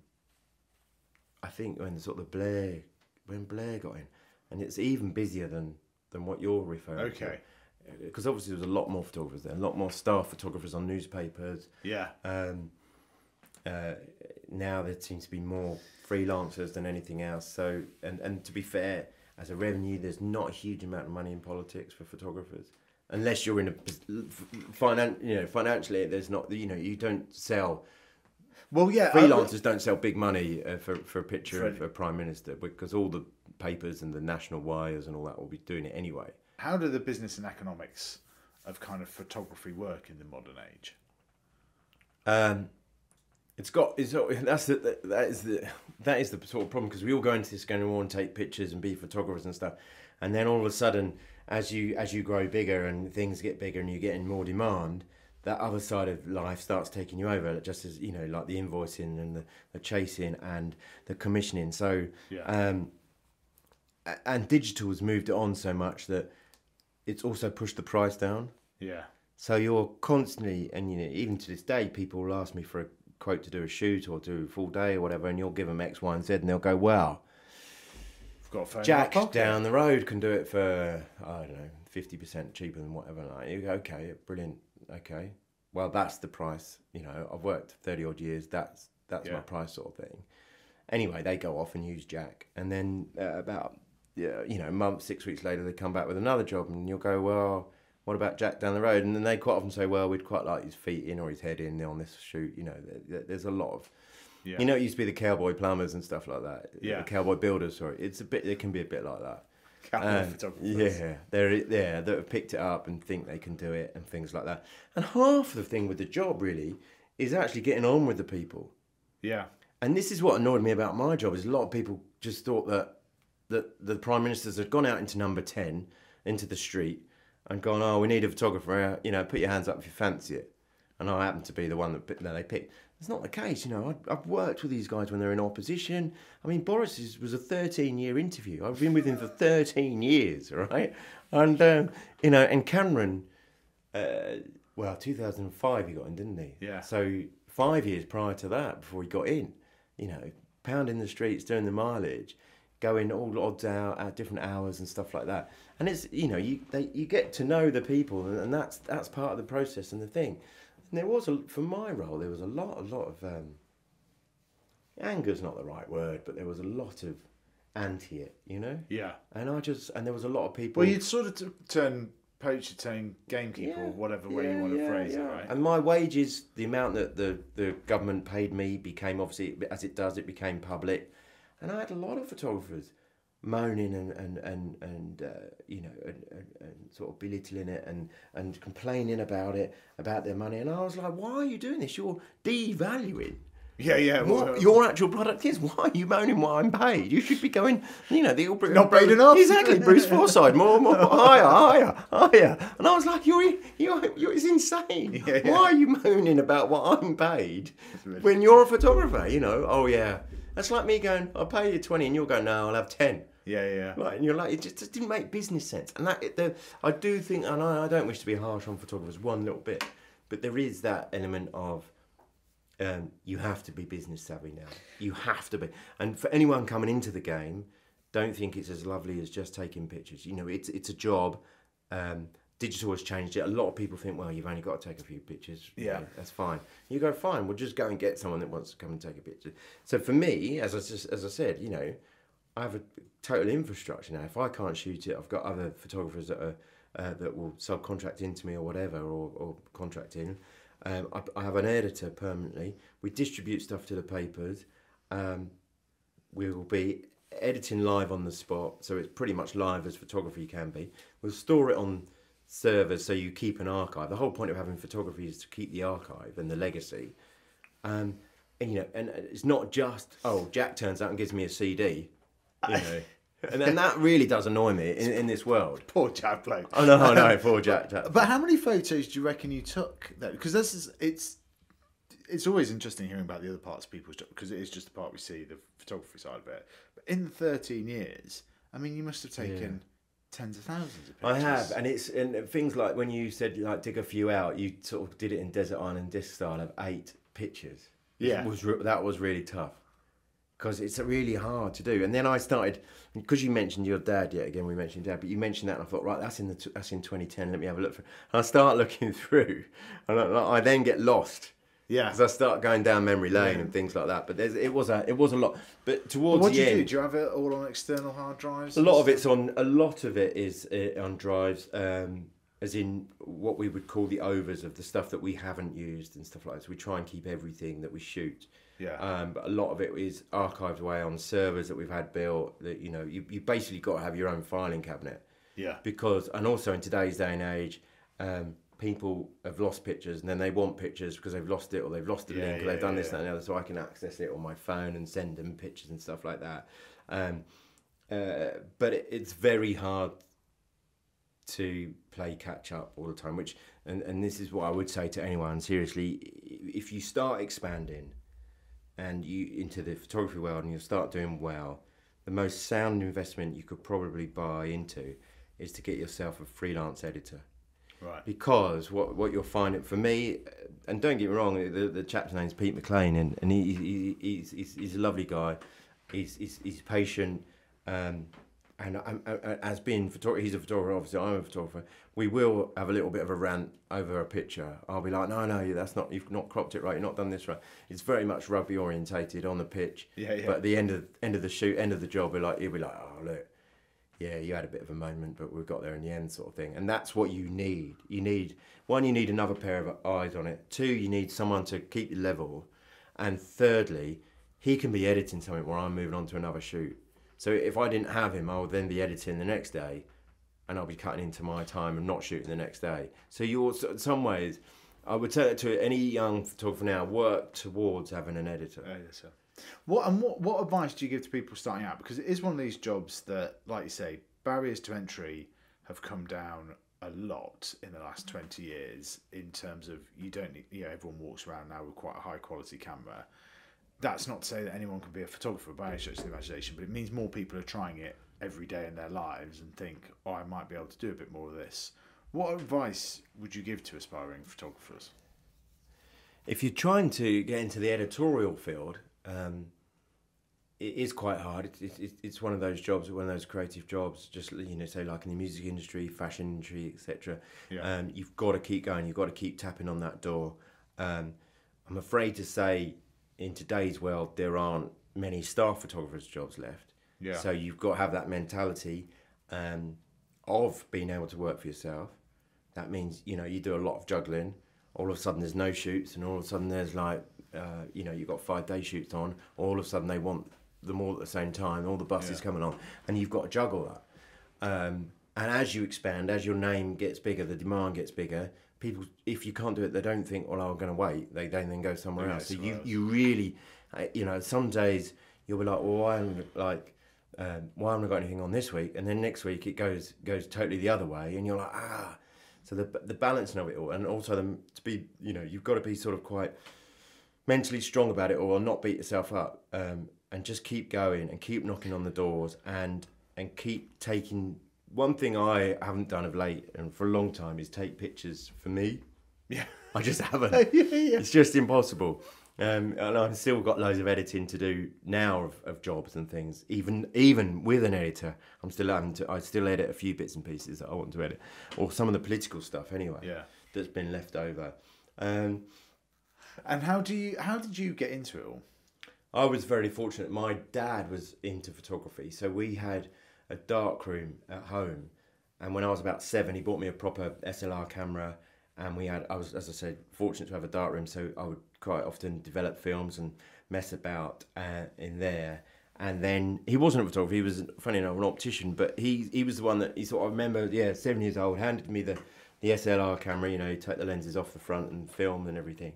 I think when sort of Blair when Blair got in and it's even busier than than what you're referring to Okay. because obviously there was a lot more photographers there, a lot more staff photographers on newspapers. Yeah. Um, uh, now there seems to be more freelancers than anything else. So, and, and to be fair, as a revenue, there's not a huge amount of money in politics for photographers, unless you're in a finan- you know, financially. There's not, you know, you don't sell Well, yeah. Freelancers don't sell big money uh, for for a picture For of a prime minister because all the papers and the national wires and all that will be doing it anyway. How do the business and economics of kind of photography work in the modern age? Um, it's got it's that's the that is the that is the sort of problem because we all go into this going to want to take pictures and be photographers and stuff, and then all of a sudden, as you as you grow bigger and things get bigger and you get in more demand, that other side of life starts taking you over. Just as you know, like the invoicing and the, the chasing and the commissioning. So, Yeah. um, and digital has moved it on so much that it's also pushed the price down. Yeah. So you're constantly, and you know, even to this day, people will ask me for a quote to do a shoot or do a full day or whatever, and you'll give them X, Y, and Z, and they'll go, "Wow, I've got a phone. Jack down the road can do it for I don't know, fifty percent cheaper than whatever." Like, you go, okay, brilliant, okay. Well, that's the price. You know, I've worked thirty odd years. That's that's Yeah. my price, sort of thing. Anyway, they go off and use Jack, and then uh, about yeah, you know, a month, six weeks later, they come back with another job, and you'll go, well, what about Jack down the road? And then they quite often say, well, we'd quite like his feet in or his head in on this shoot. You know, there- there, there's a lot of, Yeah. you know, it used to be the cowboy plumbers and stuff like that. Yeah. the cowboy builders. Sorry, it's a bit. It can be a bit like that. Cowboy photographers. yeah, they're yeah that have picked it up and think they can do it and things like that. And half the thing with the job really is actually getting on with the people. Yeah. And this is what annoyed me about my job is a lot of people just thought that that the prime ministers had gone out into number ten into the street and gone, oh, we need a photographer. Uh, you know, put your hands up if you fancy it. And I happened to be the one that, that they picked. It's not the case, you know. I, I've worked with these guys when they're in opposition. I mean, Boris is, was a 13 year interview. I've been with him for 13 years, right? And, um, you know, and Cameron, uh, well, 2005 he got in, didn't he? Yeah. So five years prior to that, before he got in, you know, pounding the streets, doing the mileage, going all odds out at different hours and stuff like that. And it's you know you they, you get to know the people, and, and that's that's part of the process and the thing. And there was a for my role there was a lot a lot of um, anger's not the right word, but there was a lot of anti it, you know. Yeah. And I just and there was a lot of people. Well, you'd sort of t- turn poacher, turn gamekeeper, or whatever way you yeah, want to yeah, phrase it, right? And my wages, the amount that the, the government paid me became obviously, as it does, it became public. And I had a lot of photographers moaning and, and, and, and uh, you know, and, and, and sort of belittling it and, and complaining about it, about their money. And I was like, why are you doing this? You're devaluing yeah, yeah. what well, your actual product is. Why are you moaning why I'm paid? You should be going, you know, the Not paid enough. Exactly, Bruce Forsyth, more, more, higher, higher, higher. And I was like, you're, you're, you're it's insane. Yeah, yeah. Why are you moaning about what I'm paid when you're a photographer? You know, oh yeah, that's like me going, I'll pay you twenty, and you're going, no, I'll have ten. Yeah, yeah. Like, and you're like, it just, just didn't make business sense. And that, it, the, I do think, and I, I don't wish to be harsh on photographers one little bit, but there is that element of um, you have to be business savvy now. You have to be. And for anyone coming into the game, don't think it's as lovely as just taking pictures. You know, it's it's a job um, digital has changed it. A lot of people think, well, you've only got to take a few pictures. Yeah. that's fine. You go, fine. We'll just go and get someone that wants to come and take a picture. So for me, as I just, as I said, you know, I have a total infrastructure now. If I can't shoot it, I've got other photographers that are uh, that will subcontract into me or whatever, or, or contract in. Um, I, I have an editor permanently. We distribute stuff to the papers. Um, we will be editing live on the spot, so it's pretty much live as photography can be. We'll store it on servers so you keep an archive. The whole point of having photography is to keep the archive and the legacy. Um, and you know, and it's not just oh, Jack turns out and gives me a CD, you know, and then that really does annoy me in, in this world. Poor Jack bloke. Oh no, no, um, poor Jack. Jack. But how many photos do you reckon you took? Though, because this is it's it's always interesting hearing about the other parts of people's job because it is just the part we see the photography side of it. But in the thirteen years, I mean, you must have taken tens of thousands of pictures. I have, and it's and things like when you said like dig a few out, you sort of did it in desert island disc style of eight pictures. Yeah. it was re- that was really tough because it's really hard to do. And then I started because you mentioned your dad yet again. We mentioned dad, but you mentioned that, and I thought right, that's in the that's in 2010. Let me have a look. For, and I start looking through, and I, I then get lost. Yeah. Because I start going down memory lane and things like that. But there's, it was a it was a lot. But towards What do you end, do? Do you have it all on external hard drives? a lot of it's on. A lot of it is uh, on drives, um, as in what we would call the overs of the stuff that we haven't used and stuff like that. So we try and keep everything that we shoot. Yeah. Um, but a lot of it is archived away on servers that we've had built. That you know, you you basically got to have your own filing cabinet yeah. because, and also in today's day and age. Um, People have lost pictures and then they want pictures because they've lost it or they've lost the Yeah, link or yeah, they've done yeah, this, and the other. So I can access it on my phone and send them pictures and stuff like that. Um, uh, but it, it's very hard to play catch up all the time which and, and this is what i would say to anyone seriously if you start expanding and you into the photography world and you start doing well the most sound investment you could probably buy into is to get yourself a freelance editor Right. because what what you'll find it for me, and don't get me wrong, the, the chap's name's Pete McLean, and, and he, he he's, he's he's a lovely guy. He's he's, he's patient, um, and I'm, I, as being photographer, he's a photographer. Obviously, I'm a photographer. We will have a little bit of a rant over a picture. I'll be like, no, no, you that's not. You've not cropped it right. You've not done this right. It's very much rugby orientated on the pitch. Yeah, yeah. But at the end of end of the shoot, end of the job, we're like, he'll be like, oh look yeah, you had a bit of a moment, but we got there in the end, sort of thing. And that's what you need. You need one, you need another pair of eyes on it. Two, you need someone to keep you level. And thirdly, he can be editing something while I'm moving on to another shoot. So if I didn't have him, I would then be editing the next day, and I'll be cutting into my time and not shooting the next day. So you also, in some ways, I would tell it to any young photographer now: work towards having an editor. Oh, yes, sir. What and what what advice do you give to people starting out? Because it is one of these jobs that, like you say, barriers to entry have come down a lot in the last twenty years. In terms of you don't you know, everyone walks around now with quite a high quality camera. That's not to say that anyone can be a photographer by any stretch of the imagination, but it means more people are trying it every day in their lives and think, oh, I might be able to do a bit more of this. What advice would you give to aspiring photographers? if you're trying to get into the editorial field, um, it is quite hard. It's, it's, it's one of those jobs, one of those creative jobs, just you know, say like in the music industry, fashion industry, etc. Yeah. Um, you've got to keep going. You've got to keep tapping on that door. Um, I'm afraid to say, in today's world, there aren't many staff photographers' jobs left. Yeah. So you've got to have that mentality um, of being able to work for yourself. That means you know you do a lot of juggling. All of a sudden there's no shoots, and all of a sudden there's like uh, you know you've got five day shoots on. All of a sudden they want them all at the same time. All the buses Yeah. coming on, and you've got to juggle that. Um, and as you expand, as your name gets bigger, the demand gets bigger. People, if you can't do it, they don't think, "Well, I'm going to wait." They then then go somewhere go else. So you else. you really, uh, you know, some days you'll be like, "Well, why haven't like, um, why haven't I got anything on this week?" And then next week it goes goes totally the other way, and you're like, "Ah." So the the balancing of it all, and also the, to be, you know, you've got to be sort of quite mentally strong about it or not beat yourself up um, and just keep going and keep knocking on the doors and and keep taking one thing I haven't done of late and for a long time is take pictures for me. Yeah. I just haven't. yeah, yeah. It's just impossible. Um, and I've still got loads of editing to do now of, of jobs and things. Even even with an editor, I'm still having to. I still edit a few bits and pieces that I want to edit, or some of the political stuff anyway. Yeah. That's been left over. Um, And how do you? How did you get into it all? I was very fortunate. My dad was into photography, so we had a dark room at home. And when I was about seven, he bought me a proper SLR camera, and we had. I was, as I said, fortunate to have a dark room, so I would quite often develop films and mess about uh, in there. And then he wasn't a photographer; he was, funny enough, an optician. But he he was the one that he sort of I remember. Yeah, seven years old, handed me the the SLR camera. You know, take the lenses off the front and film and everything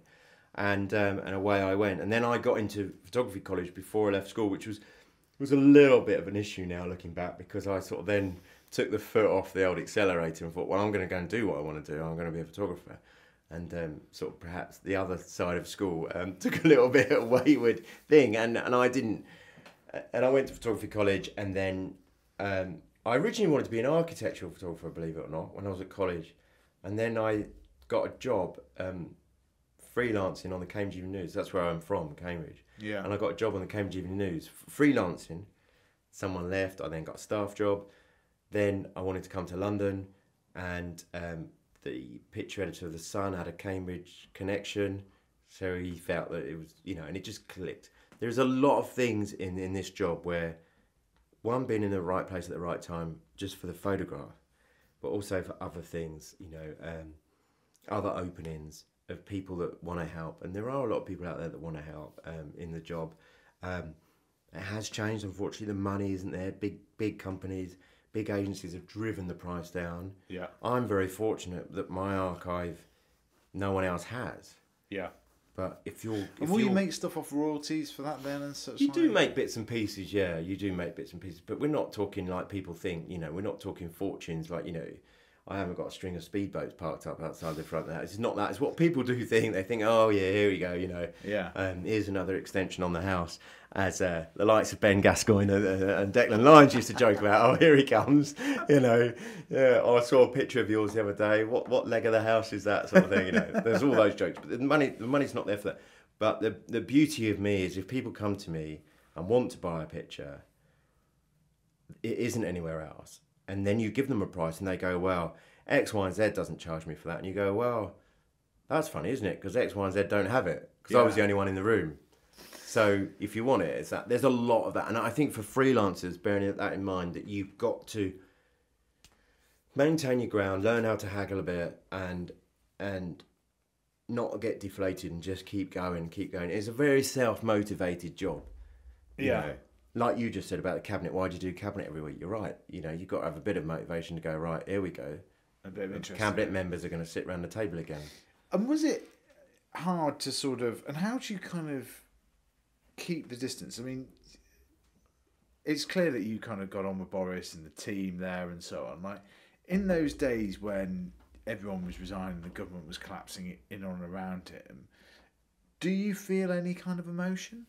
and um, and away I went. And then I got into photography college before I left school, which was was a little bit of an issue now looking back because I sort of then took the foot off the old accelerator and thought, well, I'm going to go and do what I want to do. I'm going to be a photographer. And um, sort of perhaps the other side of school um, took a little bit of a wayward thing, and and I didn't. And I went to photography college, and then um, I originally wanted to be an architectural photographer, believe it or not, when I was at college, and then I got a job um, freelancing on the Cambridge News. That's where I'm from, Cambridge. Yeah. And I got a job on the Cambridge Evening News, freelancing. Someone left. I then got a staff job. Then I wanted to come to London, and um, the picture editor of the Sun had a Cambridge connection, so he felt that it was, you know, and it just clicked. There's a lot of things in in this job where one being in the right place at the right time, just for the photograph, but also for other things, you know, um, other openings of people that want to help, and there are a lot of people out there that want to help um, in the job. Um, it has changed, unfortunately. The money isn't there. Big big companies, big agencies have driven the price down. Yeah. I'm very fortunate that my archive, no one else has. Yeah. But if you're, if And will you you're- make stuff off royalties for that then and such? you like? do make bits and pieces, yeah. You do make bits and pieces, but we're not talking like people think. You know, we're not talking fortunes. Like you know, I haven't got a string of speedboats parked up outside the front of the house. It's not that. It's what people do think. They think, oh yeah, here we go. You know, Yeah. um, here's another extension on the house. As uh, the likes of Ben Gascoigne and, uh, and Declan Lyons used to joke about, oh here he comes. You know, yeah. I saw a picture of yours the other day. What what leg of the house is that sort of thing? You know, there's all those jokes, but the money the money's not there for that. But the the beauty of me is if people come to me and want to buy a picture, it isn't anywhere else. And then you give them a price and they go, well, X, Y, and Z doesn't charge me for that. And you go, well, that's funny, isn't it? Because X, Y, and Z don't have it. Because I was the only one in the room. So if you want it, it's that. There's a lot of that. And I think for freelancers, bearing that in mind, that you've got to maintain your ground, learn how to haggle a bit, and and not get deflated and just keep going, keep going. It's a very self motivated job. Yeah. know. Like you just said about the cabinet, why do you do cabinet every week? You're right. You know, you've got to have a bit of motivation to go, right, here we go. A bit of interest. Cabinet members are going to sit around the table again. And was it hard to sort of, and how do you kind of keep the distance? I mean, it's clear that you kind of got on with Boris and the team there and so on. Like in those days when everyone was resigning, the government was collapsing in on and around him. Do you feel any kind of emotion?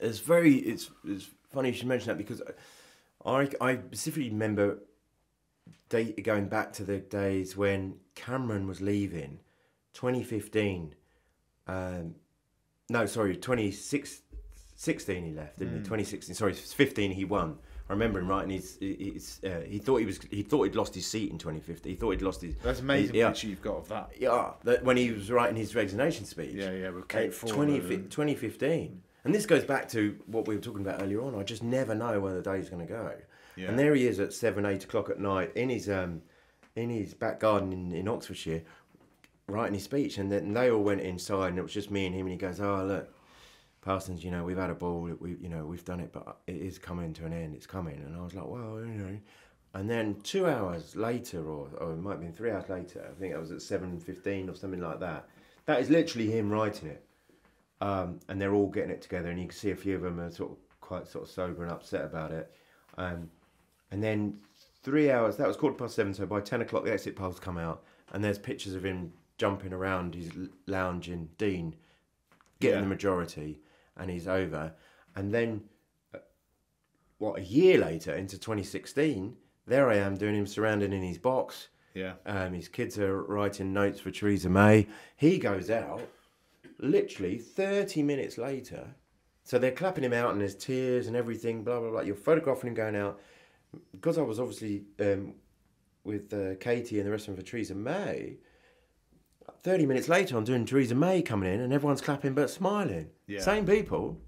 It's very it's it's funny you should mention that because I I specifically remember day, going back to the days when Cameron was leaving, 2015. Um, no, sorry, 2016 he left, didn't he? 2016. Sorry, 15 he won. I remember him writing his. his uh, he thought he was. He thought he'd lost his seat in 2015. He thought he'd lost his. That's amazing Yeah. picture you've got of that. Yeah, that when he was writing his resignation speech. Yeah, yeah, with Kate 20, Ford and- 2015. And this goes back to what we were talking about earlier on. I just never know where the day's going to go. Yeah. And there he is at seven, eight o'clock at night in his um, in his back garden in, in Oxfordshire, writing his speech. And then they all went inside, and it was just me and him. And he goes, "Oh look, Parsons, you know we've had a ball. We you know we've done it, but it is coming to an end. It's coming." And I was like, "Well, you know." And then two hours later, or, or it might have been three hours later, I think I was at seven fifteen or something like that. That is literally him writing it, um, and they're all getting it together, and you can see a few of them are sort of quite sort of sober and upset about it. Um, and then three hours, that was quarter past seven, so by 10 o'clock the exit polls come out, and there's pictures of him jumping around he's lounging, Dean, getting Yeah. the majority, and he's over. And then, uh, what, a year later, into 2016, there I am doing him surrounded in his box. Yeah. Um, his kids are writing notes for Theresa May. He goes out literally 30 minutes later, so they're clapping him out and there's tears and everything, blah, blah, blah. You're photographing him going out. Because I was obviously um, with uh, Katie and the rest of them for Theresa May, 30 minutes later, I'm doing Theresa May coming in and everyone's clapping but smiling. Yeah. Same people.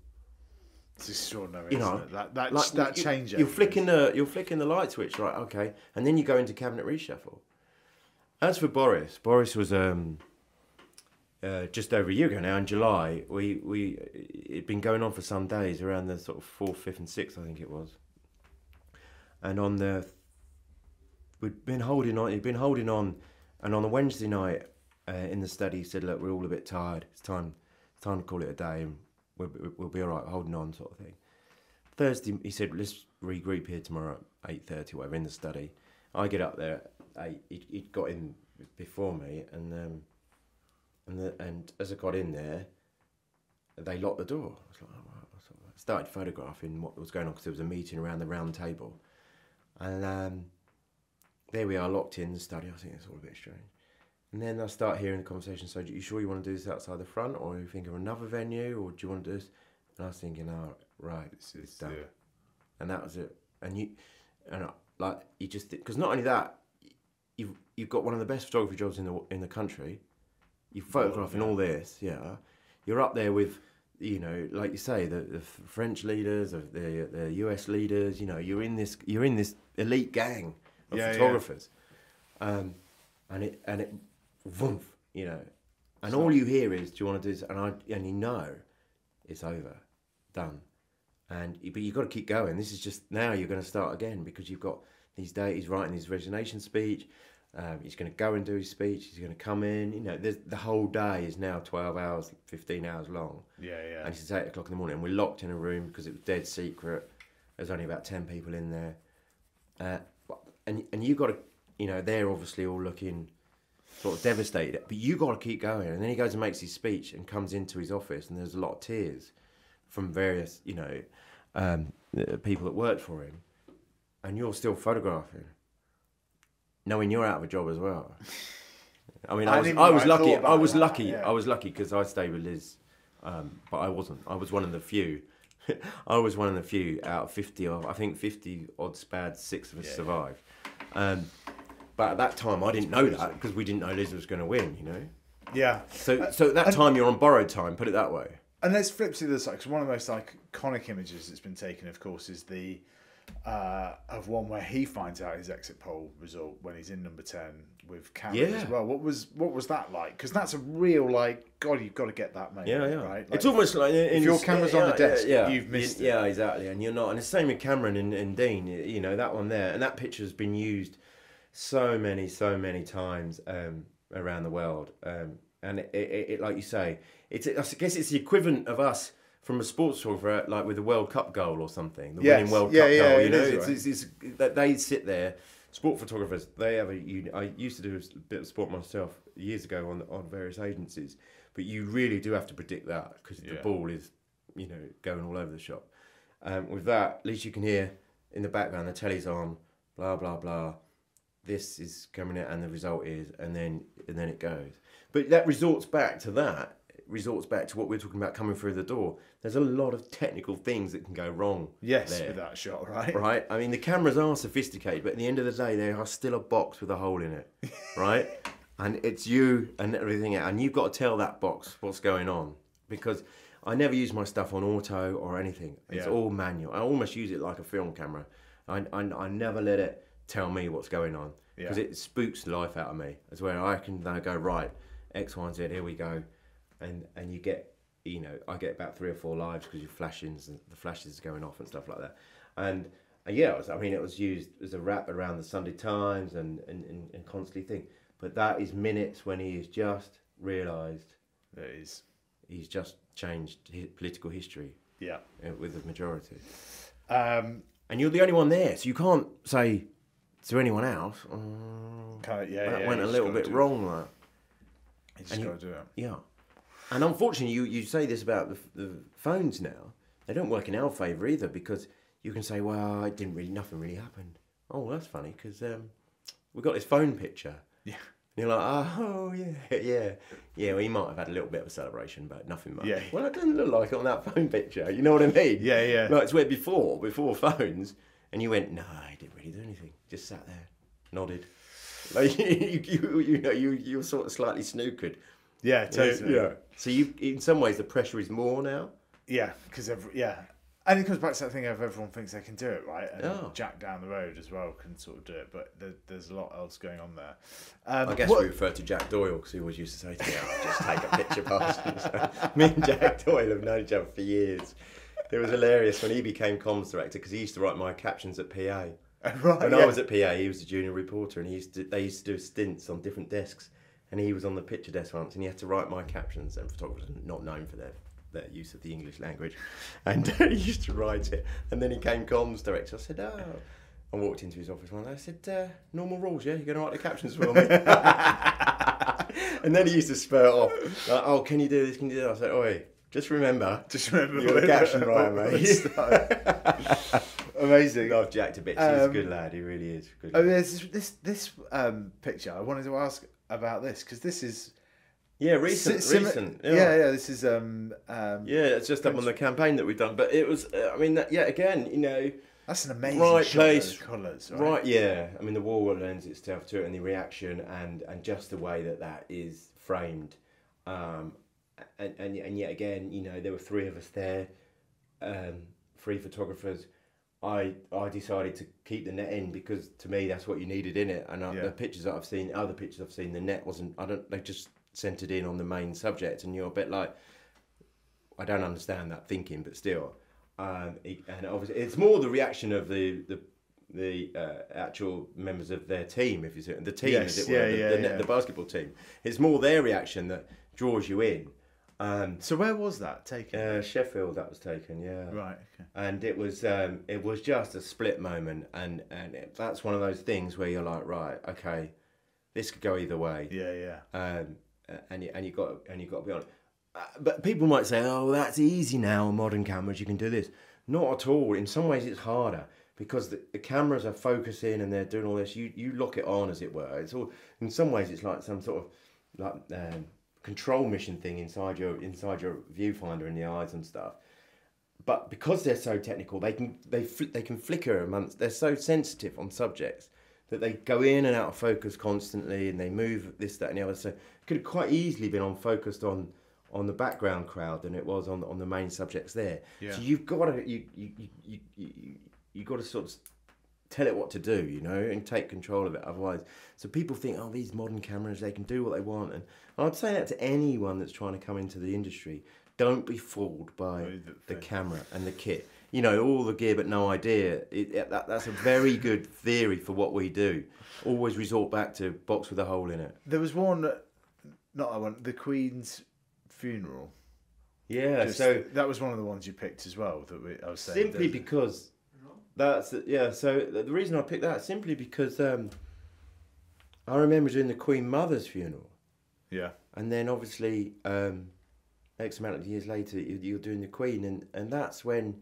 It's extraordinary. You isn't know, it? that that Like, that you- change. You're flicking the you're flicking the light switch, right? Okay, and then you go into cabinet reshuffle. As for Boris, Boris was um, uh, just over a year ago now in July. We we it'd been going on for some days around the sort of fourth, fifth, and sixth, I think it was. And on the we'd been holding on. He'd been holding on, and on the Wednesday night uh, in the study, he said, "Look, we're all a bit tired. It's time, it's time to call it a day, and we'll, we'll be all right, holding on, sort of thing." Thursday, he said, "Let's regroup here tomorrow at eight thirty, whatever, in the study." I get up there. He'd, he'd got in before me, and um, and the, and as I got in there, they locked the door. I was like, oh, right. I started photographing what was going on because there was a meeting around the round table, and um, there we are, locked in the study. I think it's all a bit strange. And then I start hearing the conversation. So, are you sure you want to do this outside the front, or are you thinking of another venue, or do you want to do this? And I was thinking, oh, right, it's it's, done yeah. and that was it. And you, and I- like you just because not only that, you've you've got one of the best photography jobs in the in the country. You're photographing all this, yeah. You're up there with, you know, like you say, the, the French leaders, the the US leaders. You know, you're in this you're in this elite gang of Yeah, yeah. photographers, um, and it and it, woof, you know, and all you hear is, "Do you want to do this?" And I and you know, it's over, done and but you've got to keep going. This is just now you're going to start again because you've got these days. Writing his resignation speech. Um, he's going to go and do his speech. He's going to come in. You know, the whole day is now twelve hours, fifteen hours long, Yeah, yeah. and it's eight o'clock in the morning. And we're locked in a room because it was dead secret. There's only about ten people in there, uh, and and you got to, you know, they're obviously all looking sort of devastated, but you got to keep going. And then he goes and makes his speech and comes into his office, and there's a lot of tears from various, you know, um, uh, people that worked for him, and you're still photographing, knowing you're out of a job as well. I mean, I I was, I was even lucky. thought about I was lucky. I was lucky because I stayed with Liz, um, but I wasn't. I was one of the few. I was one of the few out of fifty. Of, I think fifty odd spads. Six of us Yeah. survived. Um, but at that time, I didn't know that because we didn't know Liz was going to win. You know. yeah. So, so at that Uh, and- time, you're on borrowed time. Put it that way. And let's flip to the other side 'cause one of the most iconic images that's been taken, of course, is the uh, of one where he finds out his exit poll result when he's in number ten with Cameron as well. What was what was that like? Because that's a real like God, you've got to get that made. Yeah, yeah. Right. it's almost like if your camera's on the desk, yeah, you've missed You- it. Yeah, exactly. And you're not. And the same with Cameron and, and Dean. You know that one there, and that picture's been used so many, so many times um, around the world. Um, and it, it, it, like you say, it's. I guess it's the equivalent of us from a sports photographer, like with a World Cup goal or something, the Yes. winning World Yeah, Cup yeah, goal. it You know, is, it's, right. it's, it's that they sit there. Sport photographers, they have a. uni- I used to do a bit of sport myself years ago on on various agencies, but you really do have to predict that because the ball is, you know, going all over the shop. Um, with that, at least you can hear in the background the telly's on, blah blah blah. This is coming out, and the result is, and then and then it goes. But that resorts back to that. Resorts back to what we are talking about coming through the door. There's a lot of technical things that can go wrong. yes, there with that shot, right? right? I mean, the cameras are sophisticated, but at the end of the day, they are still a box with a hole in it, right? and it's you and everything, and you've got to tell that box what's going on because I never use my stuff on auto or anything. It's Yeah. all manual. I almost use it like a film camera. I, I, I never let it tell me what's going on because Yeah. it spooks the life out of me. It's where I can go right, X, Y, and Z. Here we go, and and you get you know I get about three or four lives because your flashings and the flashes going off and stuff like that, and. uh, yeah, was, I mean, it was used as a wrap around the Sunday Times and, and, and, and constantly thing. But that is minutes when he has just realised It is. he's just changed his political history Yeah. uh, with the majority. Um, And you're the only one there, so you can't say to anyone else, oh, yeah, that yeah, went a little bit wrong. Like. You just got to do it. Yeah. And unfortunately, you, you say this about the, the phones now. They don't work in our favour either because you can say, well, it didn't really, nothing really happened. Oh, well, that's funny because um, we got this phone picture. Yeah. you're like, oh yeah, yeah, yeah. Well, he might have had a little bit of a celebration, but nothing much. Yeah. Well, it doesn't look like it on that phone picture. You know what I mean? Yeah, yeah. Like it's where before, before phones, and you went, no, he didn't really do anything. Just sat there, nodded. Like you, you, you know, you, you're sort of slightly snookered. Yeah, totally. Yeah. So you, in some ways, the pressure is more now. Yeah, because yeah, and it comes back to that thing of everyone thinks they can do it, right? And Oh. Jack down the road as well can sort of do it, but there, there's a lot else going on there. Um, I guess what- we refer to Jack Doyle because he always used to say to me, "Oh, just take a picture past him." So, me and Jack Doyle have known each other for years. It was hilarious when he became comms director because he used to write my captions at PA. right, When yeah. I was at PA, he was a junior reporter, and he used to, they used to do stints on different desks. And he was on the picture desk once, and he had to write my captions. And photographers are not known for their, their use of the English language, and he used to write it. And then he came comms director. I said, "Oh." I walked into his office one day. I said, uh, "Normal rules, yeah? You're going to write the captions for me?" and then he used to spurt off. Like, oh, can you do this? Can you do that? I said, "Oi, just remember, Just remember you're a caption writer, mate." Amazing. Love Jack a bits. He's a Um, good lad. He really is. Good Oh, lad. there's this this, this um, picture. I wanted to ask about this because this is Yeah, recent, si- recent. Yeah. Yeah. yeah, This is um, um, Yeah, it's just up on the campaign that we've done. But it was, uh, I mean, that, yeah, again, you know, That's an amazing Right place, colours, right? right. yeah. I mean, the wall lends itself to it and the reaction and, and just the way that that is framed. Um, and, and, and yet again, you know, there were three of us there, um, three photographers. I, I decided to keep the net in because to me that's what you needed in it. And I, Yeah. the pictures that I've seen, other pictures I've seen, the net wasn't. I don't. They just centered in on the main subject, and you're a bit like, I don't understand that thinking, but still, um, it, and obviously it's more the reaction of the the the uh, actual members of their team, if you see the team, Yes, as it were, yeah, the, yeah, the, yeah. the basketball team. It's more their reaction that draws you in. Um, So where was that taken? uh, Sheffield, that was taken, yeah right. Okay. and it was um, it was just a split moment, and and it, that's one of those things where you're like, right, okay, this could go either way, Yeah, yeah. um, and you, and you got and you got to be honest. Uh, But people might say, oh, that's easy now on modern cameras, you can do this. Not at all. In some ways, it's harder because the, the cameras are focusing and they're doing all this. You you lock it on, as it were. It's all in some ways, it's like some sort of like um, control mission thing inside your inside your viewfinder and the eyes and stuff but because they're so technical, they can they they can flicker amongst. They're so sensitive on subjects that they go in and out of focus constantly, and they move this, that, and the other. So it could have quite easily been on focused on on the background crowd than it was on on the main subjects there. Yeah. So you've got to you you you you, you, you got to sort of tell it what to do, you know, and take control of it. Otherwise, so people think, oh, these modern cameras, they can do what they want. And I'd say that to anyone that's trying to come into the industry. Don't be fooled by the the thing. camera and the kit. You know, all the gear but no idea. It, it- that, that's a very good theory for what we do. Always resort back to box with a hole in it. There was one, not that one, the Queen's funeral. Yeah, Just- so that was one of the ones you picked as well. That we, I was saying. simply because that's yeah. So the reason I picked that simply because um, I remember doing the Queen Mother's funeral, yeah, and then obviously um, X amount of years later you- you're doing the Queen, and and that's when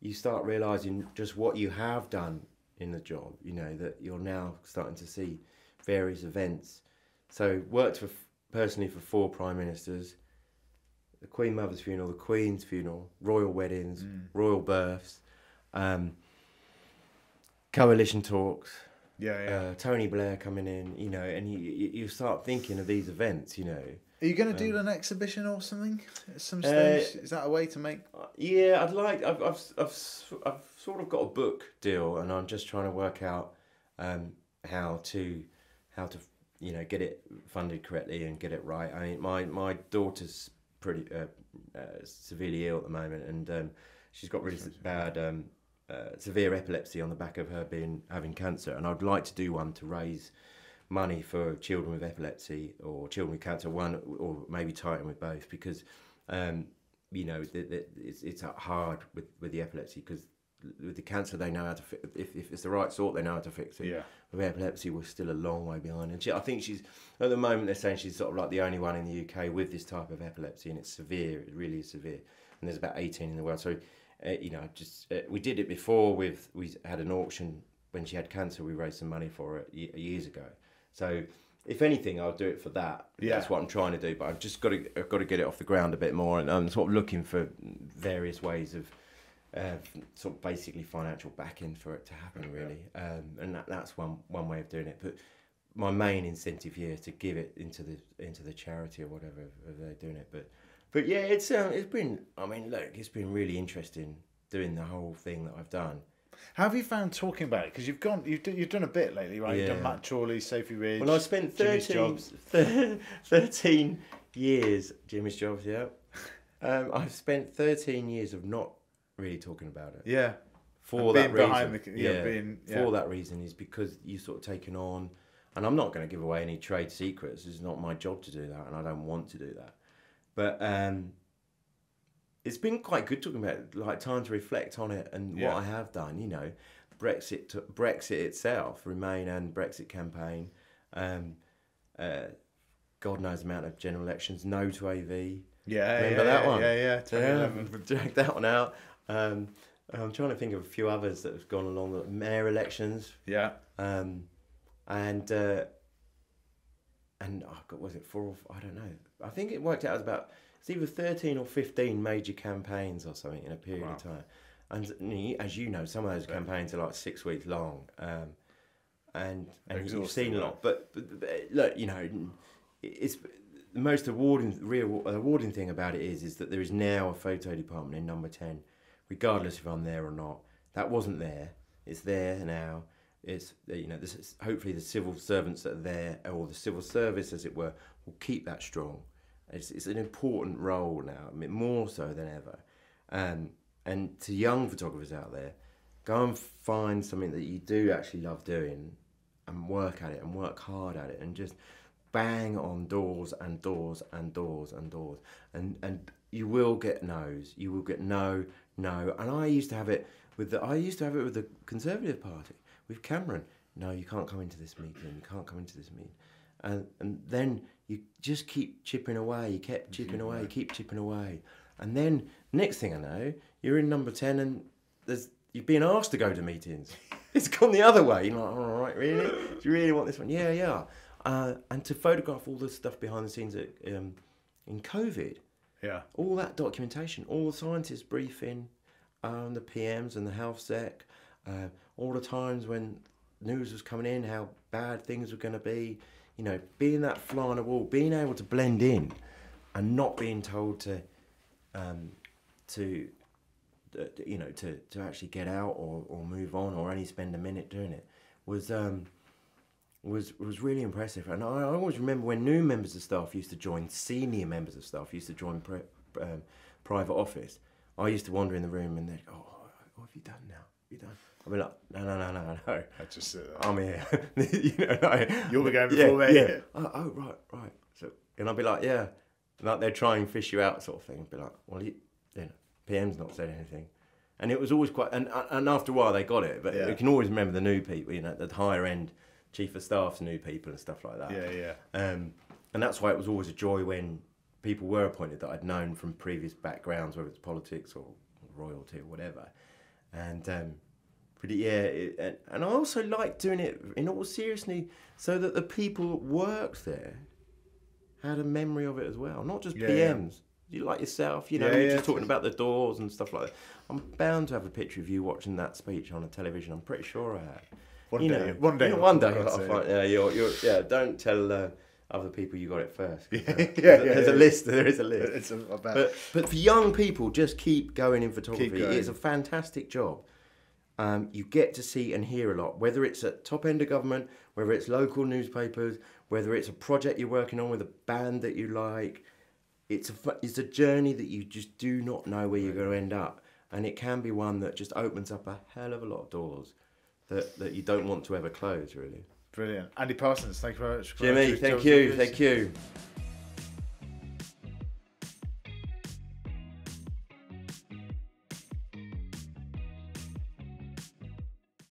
you start realizing just what you have done in the job. You know that you're now starting to see various events. So worked for personally for four prime ministers. The Queen Mother's funeral, the Queen's funeral, royal weddings, royal births, um, coalition talks, yeah, yeah. uh, Tony Blair coming in, you know, and you, you start thinking of these events, you know. Are you going to do an exhibition or something at some Uh, stage? Is that a way to make? Uh, Yeah, I'd like. I've, I've, I've, I've sort of got a book deal, and I'm just trying to work out um, how to, how to, you know, get it funded correctly and get it right. I mean, my my daughter's pretty uh, uh, severely ill at the moment, and um, she's got really bad um, uh, severe epilepsy on the back of her being having cancer, and I'd like to do one to raise money for children with epilepsy or children with cancer, one or maybe tie it in with both, because um, you know the, the, it's it's hard with, with the epilepsy because with the cancer they know how to fi- if if it's the right sort they know how to fix it. Yeah. With epilepsy, we're still a long way behind, and she, I think she's at the moment they're saying she's sort of like the only one in the UK with this type of epilepsy, and it's severe. It really is severe, and there's about eighteen in the world. So, uh, you know, just uh, we did it before with we had an auction when she had cancer. We raised some money for it ye- years ago. So if anything, I'll do it for that. Yeah. That's what I'm trying to do. But I've just got to I've got to get it off the ground a bit more, and I'm sort of looking for various ways of. Uh, sort of basically financial backing for it to happen, really, um, and that, that's one one way of doing it. But my main incentive here is to give it into the into the charity or whatever they're doing it. But but yeah, it's um, it's been. I mean, look, it's been really interesting doing the whole thing that I've done. How have you found talking about it? Because you've gone, you've done, you've done a bit lately, right? You've done Yeah. Matt Chorley, Sophy Ridge. Well, I spent Jimmy's 13, Jobs. 13 years, Jimmy's Jobs, yeah. Um, I've spent 13 years of not really talking about it. Yeah, For that reason. behind the- yeah, being- yeah. For that reason is because you sort of taken on, and I'm not going to give away any trade secrets. It's not my job to do that, and I don't want to do that. But um, it's been quite good talking about it, like time to reflect on it and Yeah. what I have done. You know, Brexit, to, Brexit itself, Remain and Brexit campaign. Um, uh, God knows the amount of general elections. No to AV. yeah, Remember yeah, that yeah, one? Yeah, yeah, Yeah, 2011. that one out. Um, I'm trying to think of a few others that have gone along. The mayor elections, Yeah, um, and uh, and oh God, was it four? Or, I don't know. I think it worked out as about it's either 13 or 15 major campaigns or something in a period of time. And as you know, some of those campaigns are like six weeks long, um, and and you've Exhausting, seen a lot. But, but, but look, you know, it's the most awarding, real awarding thing about it is, is that there is now a photo department in Number Ten, regardless if I'm there or not. That wasn't there. It's there now. It's you know, this is, hopefully the civil servants that are there, or the civil service, as it were, will keep that strong. It's, it's an important role now, I mean, more so than ever. Um, and to young photographers out there, go and find something that you do actually love doing, and work at it and work hard at it, and just bang on doors and doors and doors and doors, and and you will get no's. You will get no, no. And I used to have it with the. I used to have it with the Conservative Party with Cameron. No, you can't come into this meeting. You can't come into this meeting. And and then you just keep chipping away. You kept chipping away. You keep chipping away. And then next thing I know, you're in number ten, and there's you've been asked to go to meetings. It's gone the other way. You're like, all right, really? Do you really want this one? Yeah, yeah. Uh, and to photograph all the stuff behind the scenes at, um, in COVID, yeah, all that documentation, all the scientists briefing, um, the PMs and the health sec, uh, all the times when news was coming in, how bad things were going to be, you know, being that fly on the wall, being able to blend in, and not being told to, um, to, uh, you know, to, to actually get out or, or move on or only spend a minute doing it was. Um, was was really impressive. And I, always remember when new members of staff used to join, senior members of staff used to join um, private office. I used to wander in the room and they'd go, oh, what have you done now? You done? I'll be like, no, no, no, no, no. I just sit there. I'm here. you know, like, You'll be going yeah, before me. Yeah. Oh, oh, right, right. So, and I'll be like, yeah. Like they're trying to fish you out, sort of thing. Be like, well, you, you know, PM's not said anything. And it was always quite, and and after a while they got it, but Yeah. you can always remember the new people, you know, the higher end chief of staff's new people and stuff like that. Yeah, yeah. Um, and that's why it was always a joy when people were appointed that I'd known from previous backgrounds, whether it's politics or royalty or whatever. And um, but yeah, it, and, I also like doing it in all seriousness so that the people that worked there had a memory of it as well, not just Yeah, yeah. PMs. You like yourself, you know, Yeah, you're yeah, just talking about the doors and stuff like that. I'm bound to have a picture of you watching that speech on a television. I'm pretty sure I have. One You day, know, one day, you know, one day. come I'll across it. find, yeah, you're, you're, yeah. Don't tell uh, other people you got it first. Yeah, yeah, there's, a- yeah, there's a yeah. list. There is a list. It's a, But but for young people, just keep going in photography. going. It's a fantastic job. Um, you get to see and hear a lot, whether it's at top end of government, whether it's local newspapers, whether it's a project you're working on with a band that you like. It's a it's a journey that you just do not know where you're going to end up, and it can be one that just opens up a hell of a lot of doors that, that you don't want to ever close. Really, brilliant. Andy Parsons, thank you very much. Jimmy, thank you, thank you.